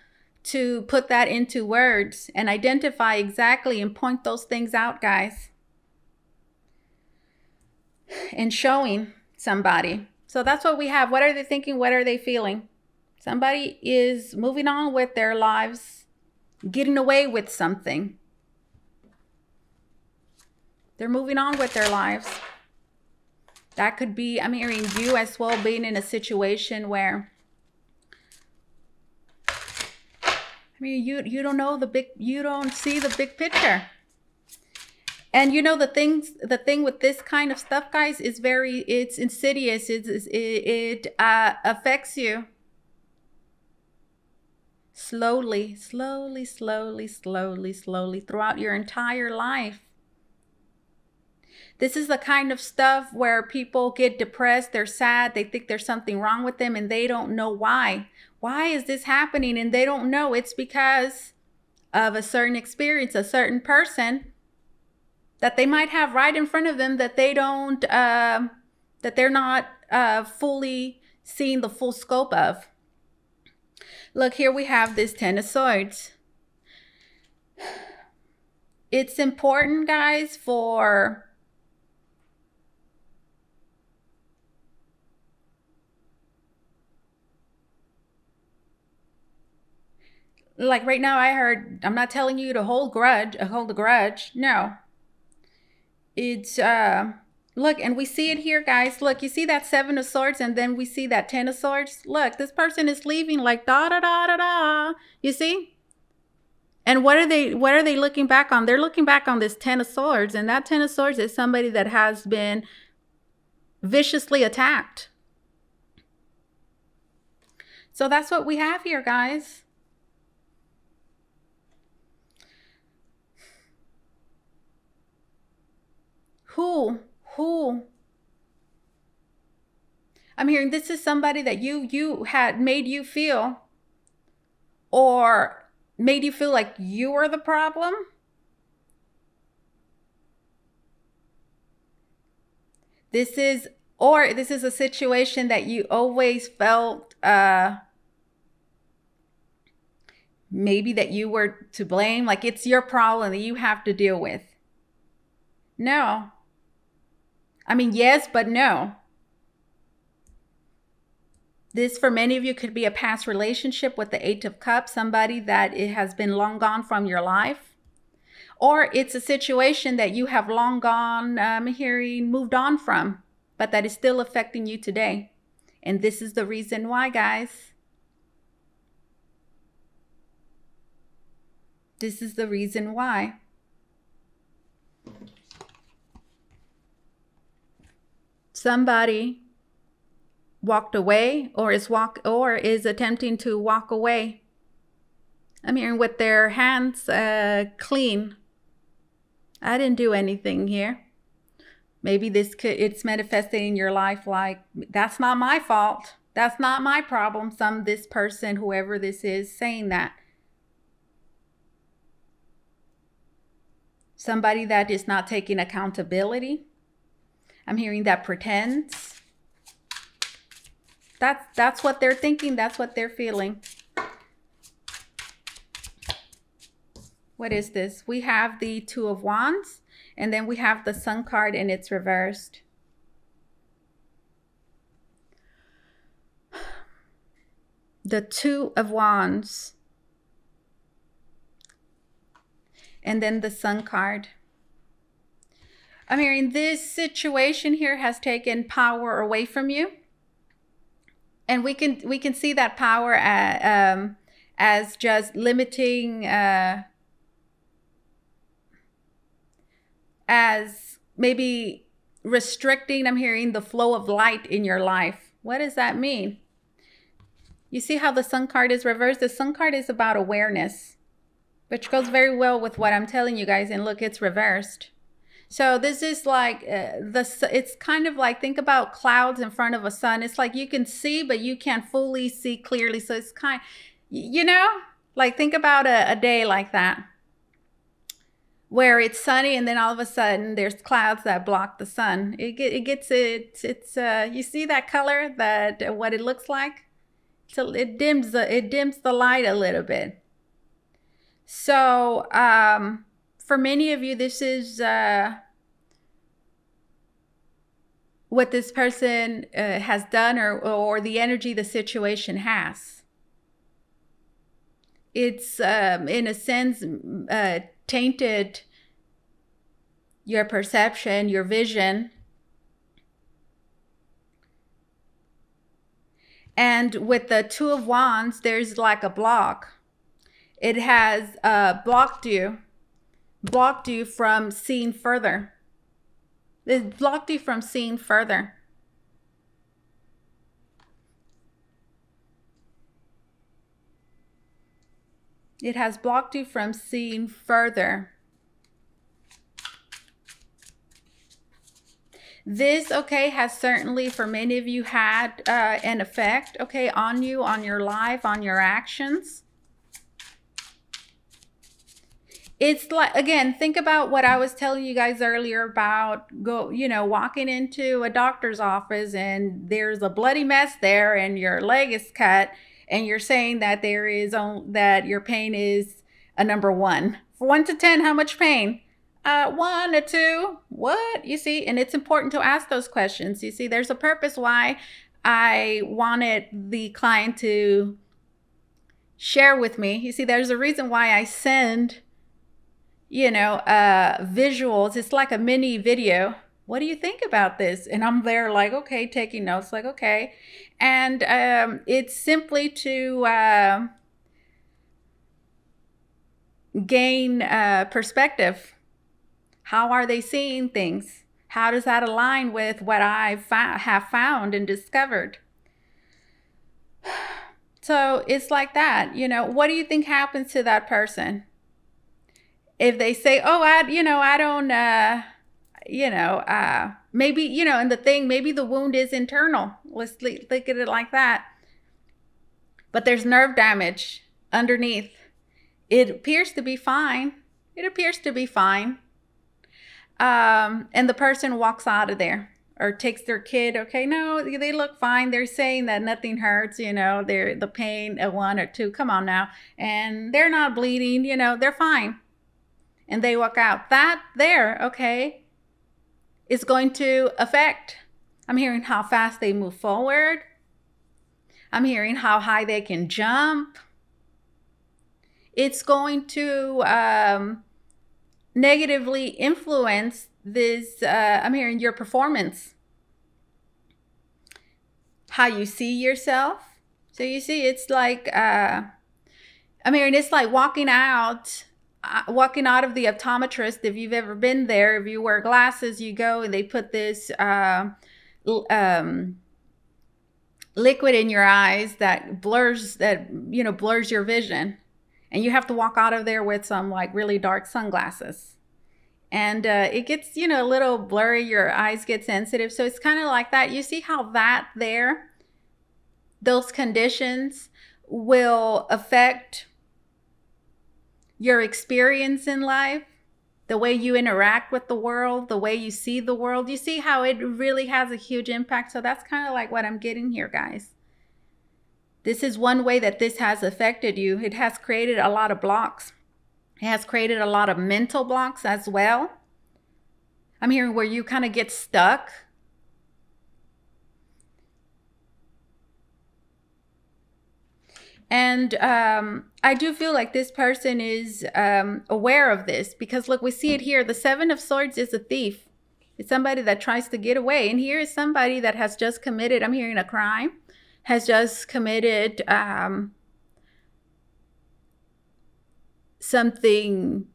to put that into words and identify exactly and point those things out, guys, and showing somebody. So that's what we have. What are they thinking? What are they feeling? Somebody is moving on with their lives, getting away with something. They're moving on with their lives. That could be, I'm hearing you as well being in a situation where I mean you you don't know the big you don't see the big picture. And you know the things the thing with this kind of stuff guys is very it's insidious. It's, it it uh, affects you slowly, slowly, slowly, slowly, slowly throughout your entire life. This is the kind of stuff where people get depressed, they're sad, they think there's something wrong with them, and they don't know why. Why is this happening? And they don't know. It's because of a certain experience, a certain person that they might have right in front of them that they don't, uh, that they're not uh, fully seeing the full scope of. Look, here we have this Ten of Swords. It's important, guys, for like right now I heard I'm not telling you to hold grudge, uh, hold a grudge. No. It's uh Look, and we see it here, guys. Look, you see that seven of swords, and then we see that ten of swords. Look, this person is leaving like da da da da da. You see? And what are they what are they looking back on? They're looking back on this ten of swords, and that ten of swords is somebody that has been viciously attacked. So that's what we have here, guys. Who? Who? I'm hearing this is somebody that you you had made you feel or made you feel like you were the problem? This is or this is a situation that you always felt uh maybe that you were to blame like it's your problem that you have to deal with. No I mean, yes, but no. This, for many of you, could be a past relationship with the Eight of Cups, somebody that it has been long gone from your life. Or it's a situation that you have long gone, um, hearing, moved on from, but that is still affecting you today. And this is the reason why, guys. This is the reason why. Somebody walked away or is walk or is attempting to walk away. I'm hearing with their hands uh, clean. I didn't do anything here. Maybe this could it's manifesting in your life like that's not my fault. That's not my problem. Some this person, whoever this is, saying that. Somebody that is not taking accountability I'm hearing that pretends. That's, that's what they're thinking. That's what they're feeling. What is this? We have the Two of Wands, and then we have the Sun card, and it's reversed. The Two of Wands. And then the Sun card. I'm hearing this situation here has taken power away from you. And we can we can see that power at, um, as just limiting uh, as maybe restricting i'm hearing the flow of light in your life. What does that mean? You see how the sun card is reversed? The sun card is about awareness which goes very well with what i'm telling you guys and look it's reversed So this is like uh, the it's kind of like think about clouds in front of a sun. It's like you can see but you can't fully see clearly. So it's kind you know, like think about a, a day like that where it's sunny and then all of a sudden there's clouds that block the sun. It, get, it gets it it's uh you see that color that uh, what it looks like? So it dims the it dims the light a little bit. So um for many of you, this is uh, what this person uh, has done or, or the energy the situation has. It's, um, in a sense, uh, tainted your perception, your vision. And with the Two of Wands, there's like a block. It has uh, blocked you blocked you from seeing further. It blocked you from seeing further. It has blocked you from seeing further. This, okay, has certainly for many of you had uh, an effect, okay, on you, on your life, on your actions. It's like again think about what i was telling you guys earlier about go you know walking into a doctor's office and there's a bloody mess there and your leg is cut and you're saying that there is on that your pain is a number one. For one to ten how much pain? Uh one or two. What? You see and it's important to ask those questions. You see there's a purpose why i wanted the client to share with me. You see there's a reason why i send you know, uh, visuals. It's like a mini video. What do you think about this? And I'm there, like, okay, taking notes, like, okay. And um, it's simply to uh, gain uh, perspective. How are they seeing things? How does that align with what I have found and discovered? So it's like that. You know, what do you think happens to that person? If they say, "Oh, I, you know, I don't, uh, you know, uh, maybe, you know," and the thing, maybe the wound is internal. Let's look at it like that. But there's nerve damage underneath. It appears to be fine. It appears to be fine. Um, and the person walks out of there or takes their kid. Okay, no, they look fine. They're saying that nothing hurts. You know, they're the pain a one or two. Come on now, and they're not bleeding. You know, they're fine and they walk out. That there, okay, is going to affect. I'm hearing how fast they move forward. I'm hearing how high they can jump. It's going to um, negatively influence this. Uh, I'm hearing your performance, how you see yourself. So you see, it's like, uh, I'm hearing it's like walking out walking out of the optometrist, if you've ever been there, if you wear glasses, you go and they put this uh, um, liquid in your eyes that blurs that you know blurs your vision, and you have to walk out of there with some like really dark sunglasses. And uh, it gets, you know, a little blurry. Your eyes get sensitive. So it's kind of like that. You see how that there, those conditions will affect your experience in life, the way you interact with the world, the way you see the world. You see how it really has a huge impact. So that's kind of like what I'm getting here, guys. This is one way that this has affected you. It has created a lot of blocks. It has created a lot of mental blocks as well. I'm hearing where you kind of get stuck And um, I do feel like this person is um, aware of this because look, we see it here. The Seven of Swords is a thief. It's somebody that tries to get away. And here is somebody that has just committed, I'm hearing a crime, has just committed um, something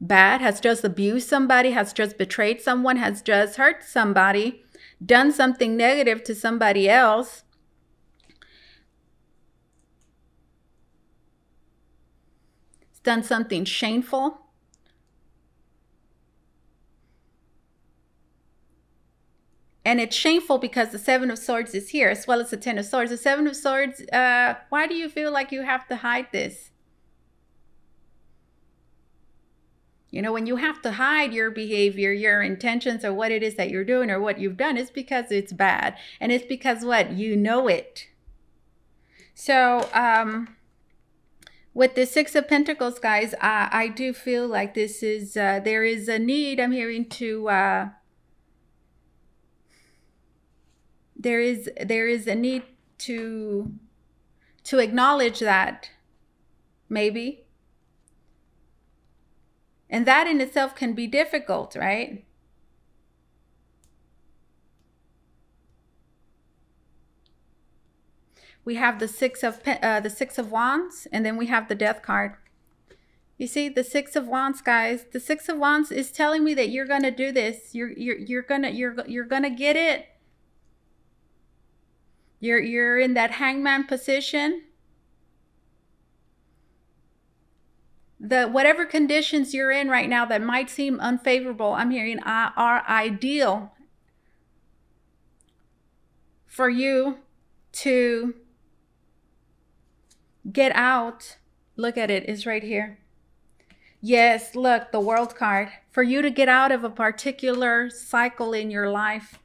bad, has just abused somebody, has just betrayed someone, has just hurt somebody, done something negative to somebody else done something shameful, and it's shameful because the seven of swords is here as well as the ten of swords. The seven of swords uh, why do you feel like you have to hide this? You know when you have to hide your behavior your intentions or what it is that you're doing or what you've done it's because it's bad and it's because what? You know it. So um with the six of pentacles guys i i do feel like this is uh there is a need. I'm hearing to uh there is there is a need to to acknowledge that maybe. And that in itself can be difficult right we have the six of uh, the six of wands and then we have the death card. You see the six of wands guys the six of wands is telling me that you're gonna do this. You're you're, you're gonna you're you're gonna get it. You're you're in that hangman position. The whatever conditions you're in right now that might seem unfavorable, I'm hearing are ideal for you to get out. Look at it, it's right here. Yes, look, the world card. For you to get out of a particular cycle in your life.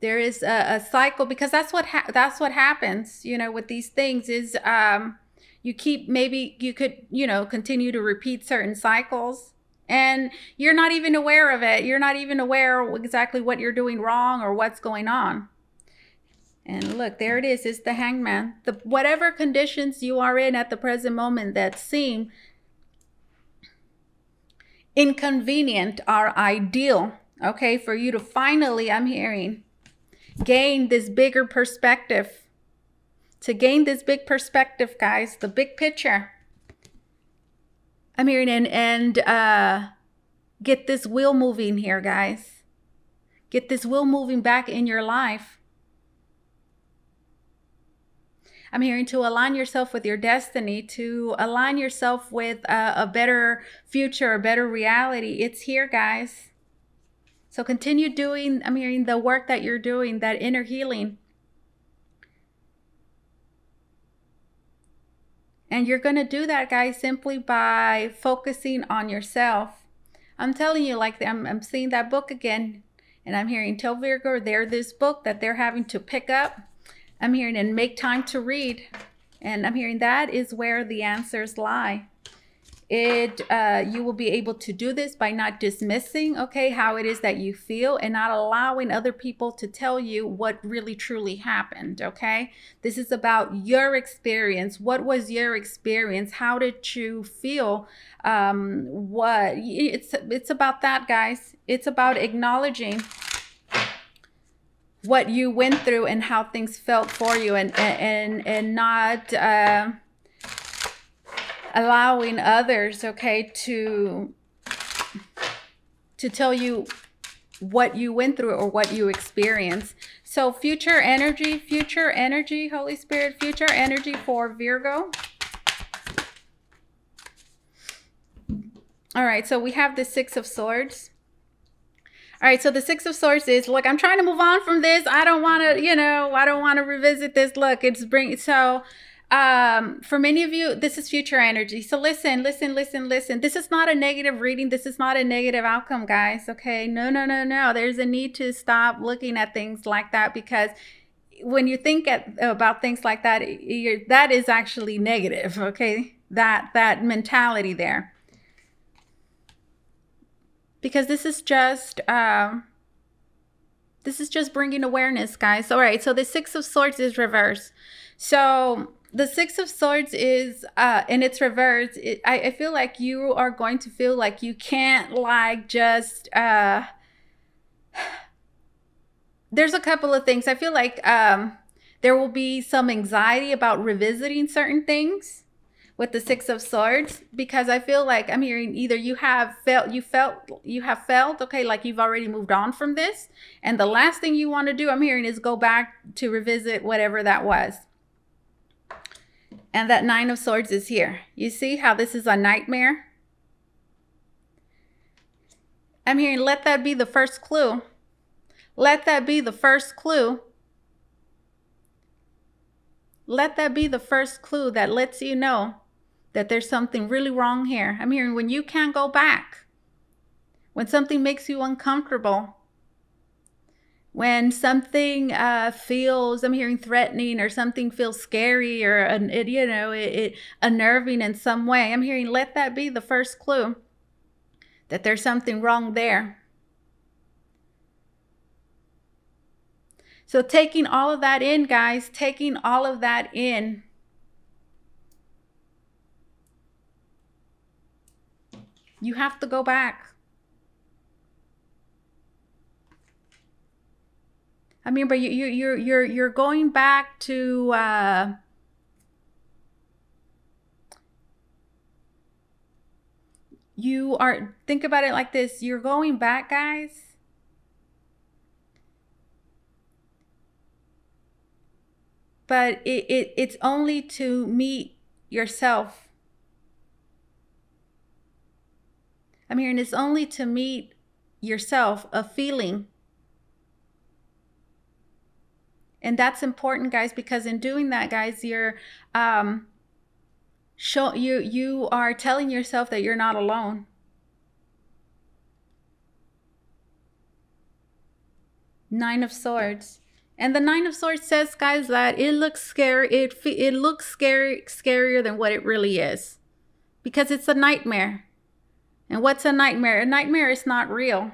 there is a, a cycle because that's what ha- that's what happens you know with these things is um you keep maybe you could you know continue to repeat certain cycles and you're not even aware of it you're not even aware exactly what you're doing wrong or what's going on and look there it is it's the hangman the whatever conditions you are in at the present moment that seem inconvenient are ideal okay for you to finally i'm hearing gain this bigger perspective. To gain this big perspective, guys, the big picture. I'm hearing and and uh, get this wheel moving here, guys. Get this wheel moving back in your life. I'm hearing to align yourself with your destiny, to align yourself with a, a better future, a better reality. It's here, guys. So continue doing, I mean, the work that you're doing, that inner healing. And you're going to do that, guys, simply by focusing on yourself. I'm telling you, like, I'm, I'm seeing that book again, and I'm hearing Tell Virgo, they're this book that they're having to pick up. I'm hearing and make time to read. And I'm hearing that is where the answers lie. It uh, you will be able to do this by not dismissing okay how it is that you feel and not allowing other people to tell you what really truly happened okay? This is about your experience. What was your experience? How did you feel? Um what it's it's about that guys. It's about acknowledging what you went through and how things felt for you and and and not uh allowing others okay to to tell you what you went through or what you experienced. So future energy future energy holy spirit future energy for virgo. All right so we have the six of swords all right, so the Six of Swords is look, I'm trying to move on from this. I don't want to, you know, I don't want to revisit this. Look, it's bring so um for many of you this is future energy. So listen listen listen listen. This is not a negative reading. This is not a negative outcome guys okay? No no no no. There's a need to stop looking at things like that because when you think at, about things like that that is actually negative okay? That that mentality there because this is just um this is just bringing awareness guys. All right so the six of swords is reverse so the six of swords is uh in its reverse it, I, I feel like you are going to feel like you can't like just uh there's a couple of things. I feel like um there will be some anxiety about revisiting certain things with the six of swords because i feel like i'm hearing either you have felt you felt you have felt okay like you've already moved on from this and the last thing you want to do i'm hearing is go back to revisit whatever that was and that Nine of Swords is here. You see how this is a nightmare? I'm hearing let that be the first clue. Let that be the first clue. Let that be the first clue that lets you know that there's something really wrong here. I'm hearing when you can't go back, when something makes you uncomfortable, when something uh, feels, I'm hearing threatening or something feels scary or, it, you know, it, it unnerving in some way, I'm hearing let that be the first clue that there's something wrong there. So, taking all of that in, guys, taking all of that in. You have to go back. I mean, but you, you, you're you're you're going back to uh, you are think about it like this. You're going back guys. But it, it it's only to meet yourself i'm hearing it's only to meet yourself a feeling. And that's important guys because in doing that guys you're um show you you are telling yourself that you're not alone. Nine of swords. And the nine of swords says guys that it looks scary it it looks scary scarier than what it really is. Because it's a nightmare and what's a nightmare? A nightmare is not real.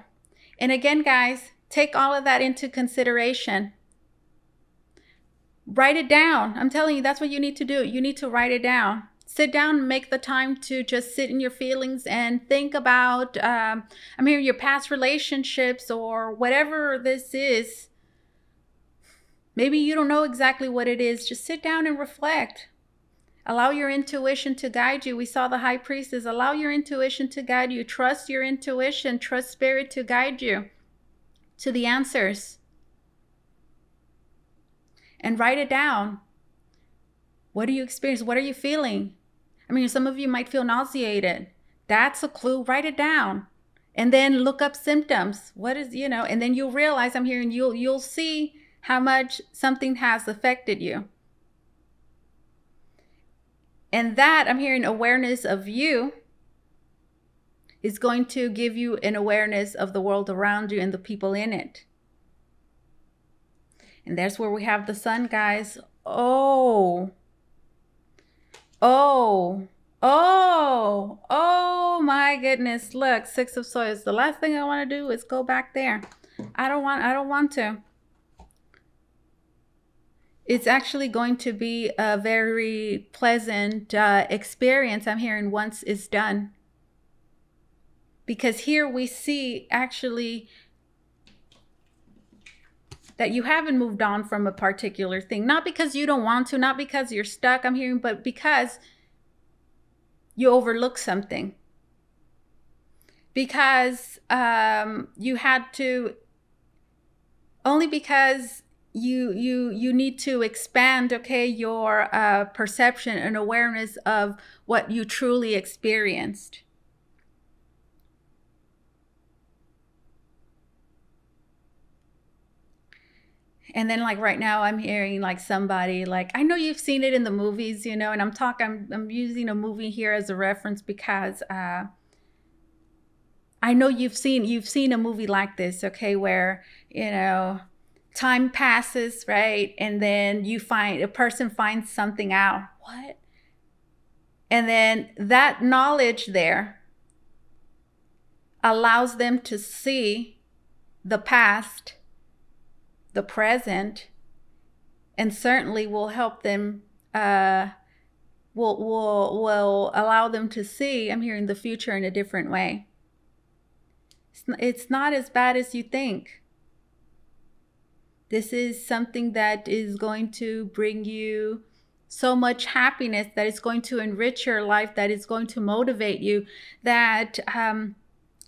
And again guys take all of that into consideration. Write it down. I'm telling you that's what you need to do. You need to write it down. Sit down make the time to just sit in your feelings and think about um, i mean your past relationships or whatever this is. Maybe you don't know exactly what it is. Just sit down and reflect allow your intuition to guide you we saw the high priestess allow your intuition to guide you trust your intuition trust spirit to guide you to the answers and write it down what do you experience what are you feeling I mean, some of you might feel nauseated. That's a clue. Write it down. And then look up symptoms. What is, you know, and then you'll realize I'm hearing you'll you'll see how much something has affected you. And that I'm hearing awareness of you is going to give you an awareness of the world around you and the people in it. And that's where we have the sun, guys. Oh, Oh, oh, oh my goodness. Look, six of swords. The last thing I want to do is go back there. I don't want, I don't want to. It's actually going to be a very pleasant uh, experience, I'm hearing, once it's done. Because here we see actually that you haven't moved on from a particular thing. Not because you don't want to, not because you're stuck, I'm hearing, but because you overlook something. Because um, you had to, only because you you you need to expand okay your uh, perception and awareness of what you truly experienced. And then like right now i'm hearing like somebody like i know you've seen it in the movies you know and i'm talking i'm, I'm using a movie here as a reference because uh i know you've seen you've seen a movie like this okay where you know time passes right? And then you find a person finds something out. What? And then that knowledge there allows them to see the past the present and certainly will help them uh, will will will allow them to see i'm hearing the future in a different way. It's, it's not as bad as you think this is something that is going to bring you so much happiness that is going to enrich your life that is going to motivate you that um,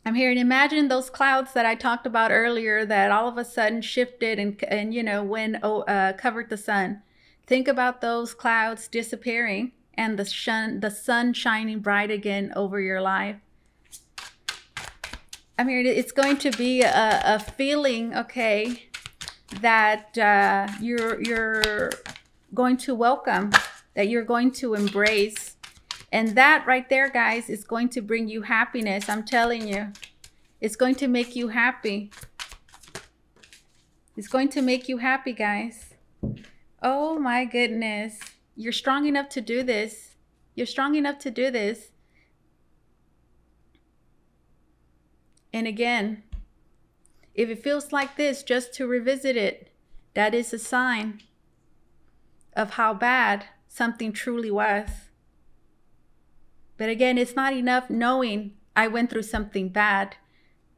I'm hearing imagine those clouds that I talked about earlier that all of a sudden shifted and, and you know, when oh, uh, covered the sun. Think about those clouds disappearing and the sun, the sun shining bright again over your life. I mean, it's going to be a, a feeling, okay, that uh, you're you're going to welcome, that you're going to embrace, and that right there, guys, is going to bring you happiness. I'm telling you, it's going to make you happy. It's going to make you happy, guys. Oh my goodness. You're strong enough to do this. You're strong enough to do this. And again, if it feels like this, just to revisit it, that is a sign of how bad something truly was. But again, it's not enough knowing I went through something bad.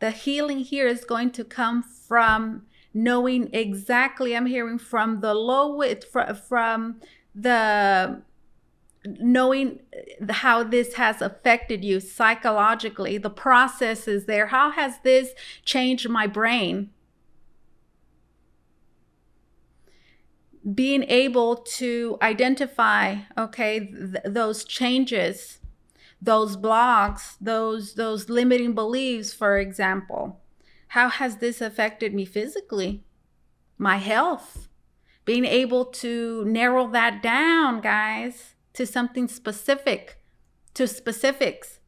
The healing here is going to come from knowing exactly, I'm hearing from the low, from the knowing how this has affected you psychologically, the process is there. How has this changed my brain? Being able to identify, okay, th- those changes, those blocks, those those limiting beliefs, for example. How has this affected me physically? My health. Being able to narrow that down, guys to something specific, to specifics,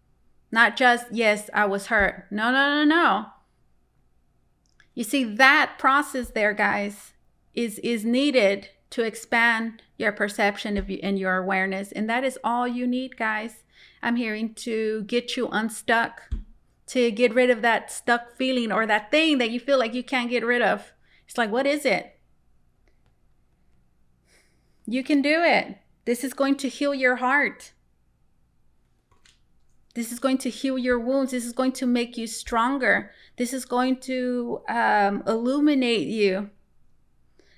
not just, yes, I was hurt. No, no, no, no. You see, that process there, guys, is, is needed to expand your perception of you and your awareness. And that is all you need, guys. I'm hearing to get you unstuck, to get rid of that stuck feeling or that thing that you feel like you can't get rid of. It's like, what is it? You can do it. This is going to heal your heart. This is going to heal your wounds. This is going to make you stronger. This is going to um, illuminate you.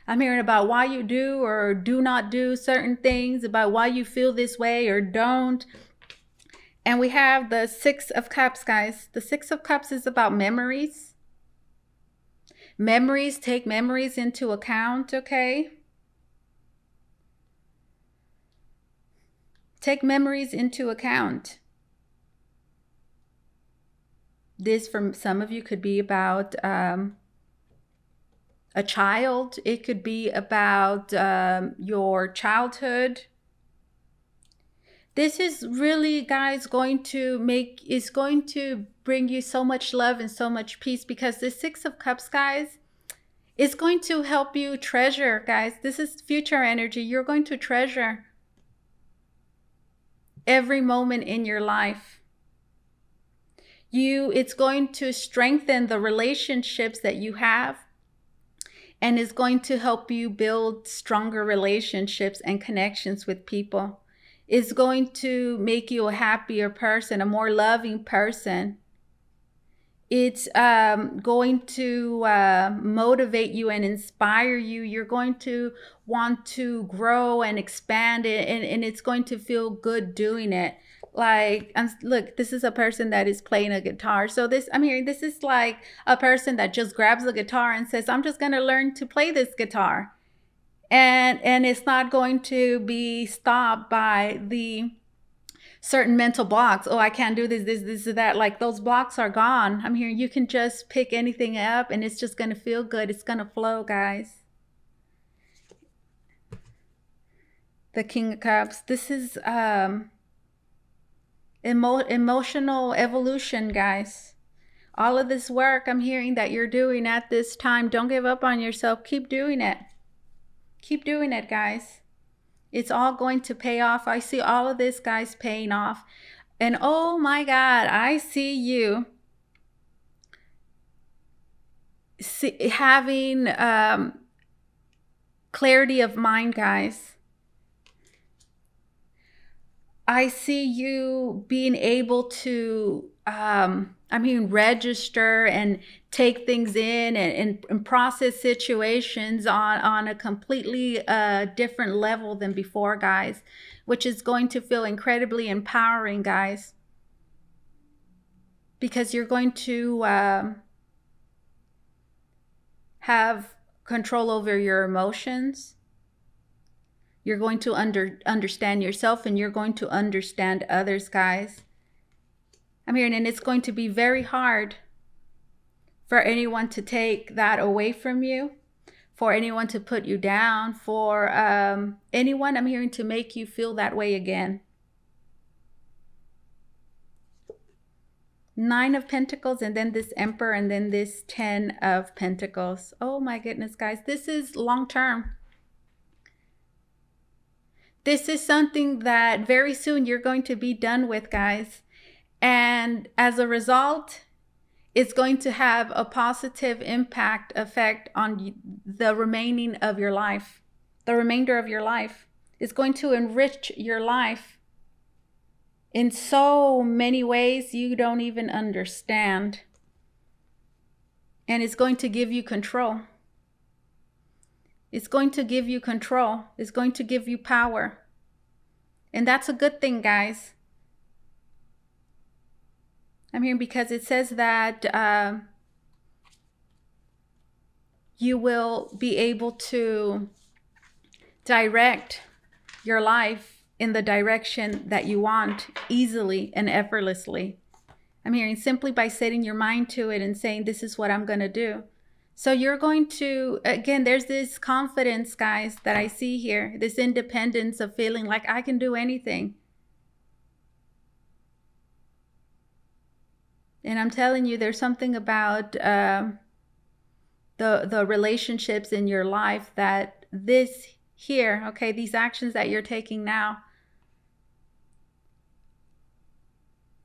I'm hearing about why you do or do not do certain things, about why you feel this way or don't. And we have the Six of Cups, guys. The Six of Cups is about memories. Memories, take memories into account, okay? Take memories into account. This, from some of you, could be about um, a child, it could be about um, your childhood. This is really, guys, going to make, is going to bring you so much love and so much peace because the Six of Cups, guys, is going to help you treasure, guys. This is future energy. You're going to treasure every moment in your life. You it's going to strengthen the relationships that you have and is going to help you build stronger relationships and connections with people. It's going to make you a happier person, a more loving person it's um, going to uh, motivate you and inspire you. You're going to want to grow and expand it, and, and it's going to feel good doing it. Like, and look, this is a person that is playing a guitar. So this, I'm hearing this is like a person that just grabs a guitar and says, "I'm just going to learn to play this guitar," and and it's not going to be stopped by the certain mental blocks. Oh, I can't do this, this, this, that. Like those blocks are gone. I'm here. You can just pick anything up and it's just going to feel good. It's going to flow, guys. The King of Cups. This is um, emo- emotional evolution, guys. All of this work I'm hearing that you're doing at this time, don't give up on yourself. Keep doing it. Keep doing it, guys. It's all going to pay off. I see all of this, guys, paying off. And oh my God, I see you see, having um, clarity of mind, guys. I see you being able to um, I mean, register and take things in and, and, and process situations on, on a completely uh, different level than before, guys, which is going to feel incredibly empowering, guys, because you're going to um, have control over your emotions. You're going to under, understand yourself and you're going to understand others, guys I'm hearing, and it's going to be very hard for anyone to take that away from you, for anyone to put you down, for um, anyone I'm hearing to make you feel that way again. Nine of Pentacles, and then this Emperor, and then this Ten of Pentacles. Oh my goodness, guys. This is long term. This is something that very soon you're going to be done with, guys. And as a result, it's going to have a positive impact effect on the remaining of your life, the remainder of your life. It's going to enrich your life in so many ways you don't even understand. And it's going to give you control. It's going to give you control. It's going to give you power. And that's a good thing, guys. I'm here because it says that uh, you will be able to direct your life in the direction that you want easily and effortlessly. I'm hearing simply by setting your mind to it and saying, This is what I'm going to do. So you're going to, again, there's this confidence, guys, that I see here, this independence of feeling like I can do anything. And I'm telling you, there's something about uh, the the relationships in your life that this here, okay, these actions that you're taking now,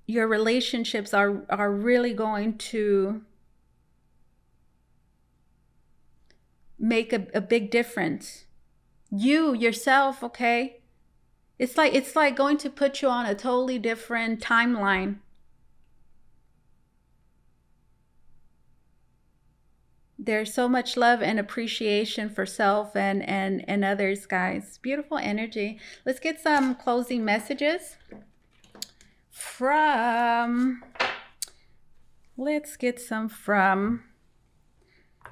your relationships are are really going to make a, a big difference. You yourself, okay? It's like it's like going to put you on a totally different timeline. There's so much love and appreciation for self and and and others, guys. Beautiful energy. Let's get some closing messages from let's get some from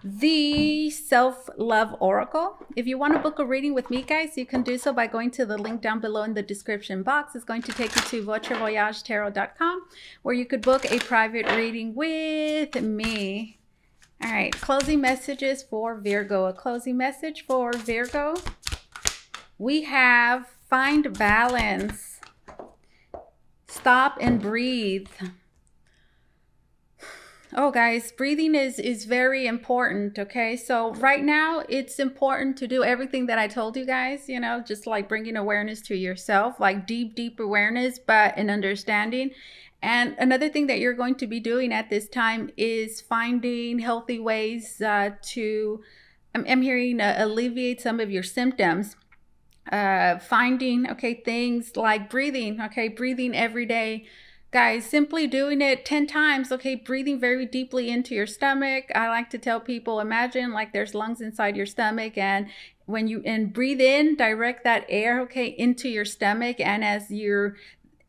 the Self Love Oracle. If you want to book a reading with me, guys, you can do so by going to the link down below in the description box. It's going to take you to VotreVoyageTarot.com where you could book a private reading with me. All right, closing messages for Virgo. A closing message for Virgo. We have find balance. Stop and breathe. Oh, guys, breathing is is very important. Okay, so right now it's important to do everything that I told you guys. You know, just like bringing awareness to yourself, like deep, deep awareness, but an understanding. And another thing that you're going to be doing at this time is finding healthy ways uh, to. I'm, I'm hearing uh, alleviate some of your symptoms uh finding okay things like breathing okay breathing every day Guys, simply doing it 10 times, okay, breathing very deeply into your stomach. I like to tell people imagine like there's lungs inside your stomach and when you and breathe in, direct that air, okay, into your stomach and as you're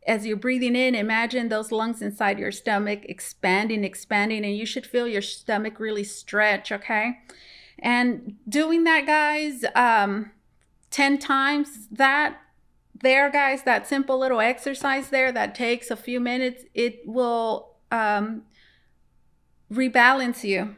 as you're breathing in, imagine those lungs inside your stomach expanding, expanding, and you should feel your stomach really stretch, okay? And doing that, guys, um, 10 times that there, guys, that simple little exercise there that takes a few minutes, it will um, rebalance you.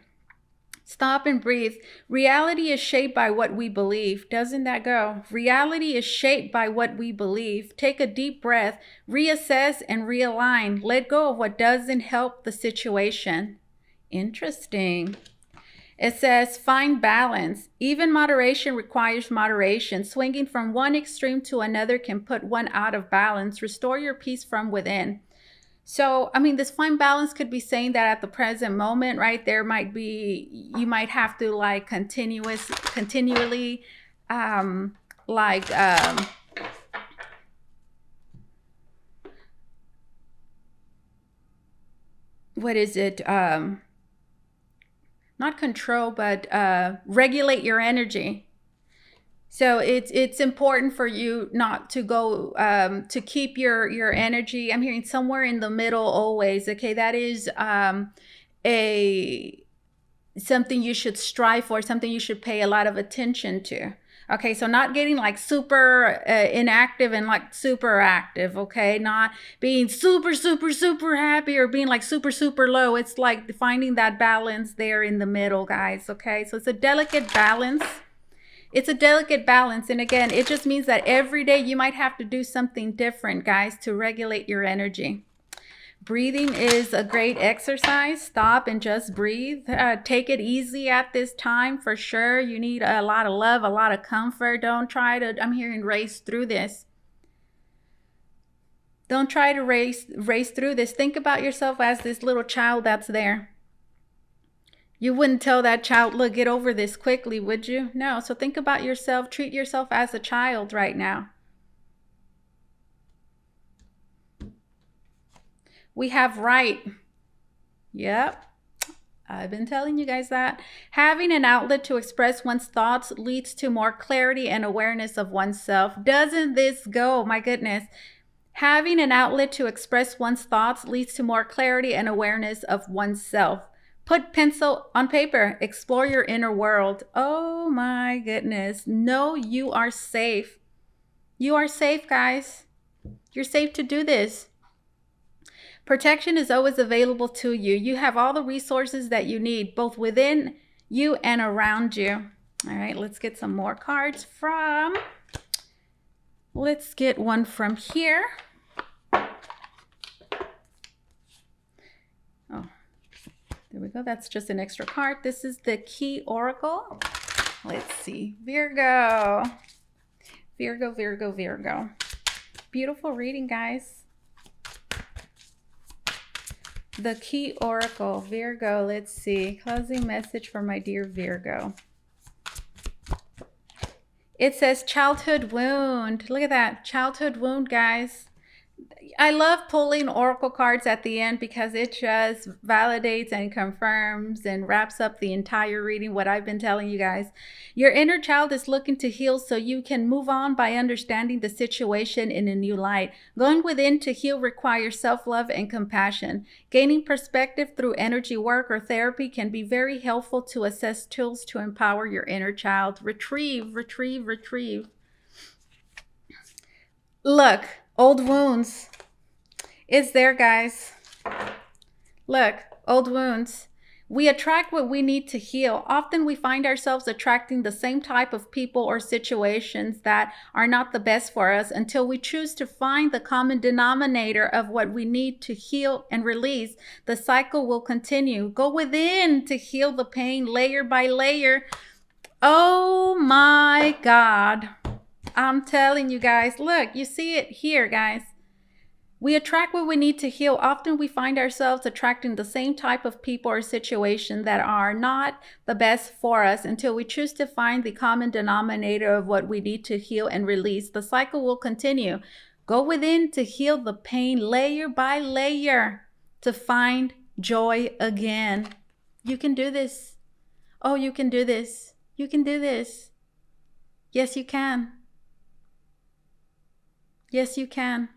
Stop and breathe. Reality is shaped by what we believe. Doesn't that go? Reality is shaped by what we believe. Take a deep breath, reassess, and realign. Let go of what doesn't help the situation. Interesting. It says, find balance. Even moderation requires moderation. Swinging from one extreme to another can put one out of balance. Restore your peace from within. So, I mean, this fine balance could be saying that at the present moment, right, there might be, you might have to like continuous, continually, um, like, um, what is it? Um, not control, but uh, regulate your energy. So it's it's important for you not to go um, to keep your your energy. I'm hearing somewhere in the middle always. Okay, that is um, a something you should strive for, something you should pay a lot of attention to. Okay, so not getting like super uh, inactive and like super active, okay? Not being super, super, super happy or being like super, super low. It's like finding that balance there in the middle, guys, okay? So it's a delicate balance. It's a delicate balance. And again, it just means that every day you might have to do something different, guys, to regulate your energy. Breathing is a great exercise. Stop and just breathe. Uh, take it easy at this time for sure. You need a lot of love, a lot of comfort. Don't try to, I'm hearing race through this. Don't try to race race through this. Think about yourself as this little child that's there. You wouldn't tell that child, look, get over this quickly, would you? No. So think about yourself. Treat yourself as a child right now. We have right. Yep. I've been telling you guys that. Having an outlet to express one's thoughts leads to more clarity and awareness of oneself. Doesn't this go? My goodness. Having an outlet to express one's thoughts leads to more clarity and awareness of oneself. Put pencil on paper. Explore your inner world. Oh my goodness. No, you are safe. You are safe, guys. You're safe to do this. Protection is always available to you. You have all the resources that you need, both within you and around you. All right, let's get some more cards from, let's get one from here. Oh, there we go. That's just an extra card. This is the Key Oracle. Let's see. Virgo. Virgo, Virgo, Virgo. Beautiful reading, guys. The key oracle, Virgo. Let's see. Closing message for my dear Virgo. It says childhood wound. Look at that. Childhood wound, guys. I love pulling oracle cards at the end because it just validates and confirms and wraps up the entire reading what I've been telling you guys. Your inner child is looking to heal so you can move on by understanding the situation in a new light. Going within to heal requires self-love and compassion. Gaining perspective through energy work or therapy can be very helpful to assess tools to empower your inner child. Retrieve, retrieve, retrieve. Look, old wounds it's there, guys. Look, old wounds. We attract what we need to heal. Often we find ourselves attracting the same type of people or situations that are not the best for us until we choose to find the common denominator of what we need to heal and release. The cycle will continue. Go within to heal the pain layer by layer. Oh my God. I'm telling you guys, look, you see it here, guys. We attract what we need to heal. Often we find ourselves attracting the same type of people or situation that are not the best for us until we choose to find the common denominator of what we need to heal and release. The cycle will continue. Go within to heal the pain layer by layer to find joy again. You can do this. Oh, you can do this. You can do this. Yes, you can. Yes, you can.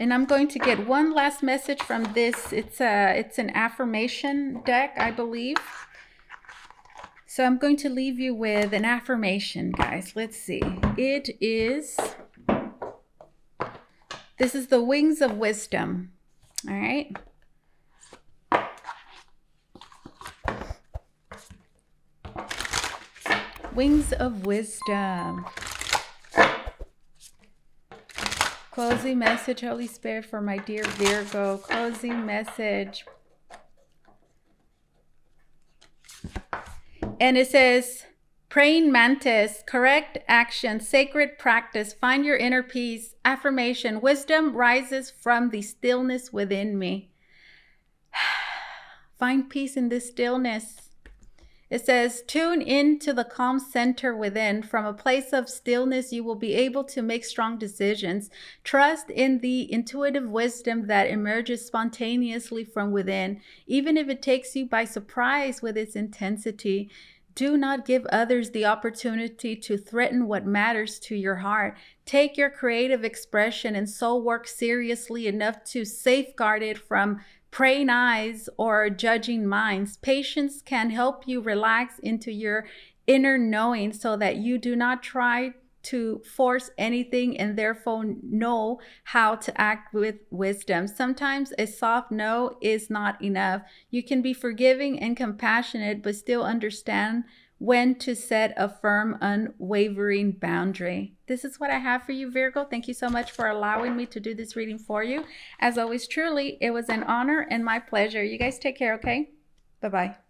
And I'm going to get one last message from this. It's a it's an affirmation deck, I believe. So I'm going to leave you with an affirmation, guys. Let's see. It is This is the wings of wisdom. All right? Wings of wisdom. Closing message, Holy Spirit, for my dear Virgo. Closing message. And it says, praying mantis, correct action, sacred practice, find your inner peace, affirmation, wisdom rises from the stillness within me. find peace in this stillness. It says, tune into the calm center within. From a place of stillness, you will be able to make strong decisions. Trust in the intuitive wisdom that emerges spontaneously from within, even if it takes you by surprise with its intensity. Do not give others the opportunity to threaten what matters to your heart. Take your creative expression and soul work seriously enough to safeguard it from praying eyes or judging minds. Patience can help you relax into your inner knowing so that you do not try to force anything and therefore know how to act with wisdom. Sometimes a soft no is not enough. You can be forgiving and compassionate, but still understand when to set a firm, unwavering boundary. This is what I have for you, Virgo. Thank you so much for allowing me to do this reading for you. As always, truly, it was an honor and my pleasure. You guys take care, okay? Bye bye.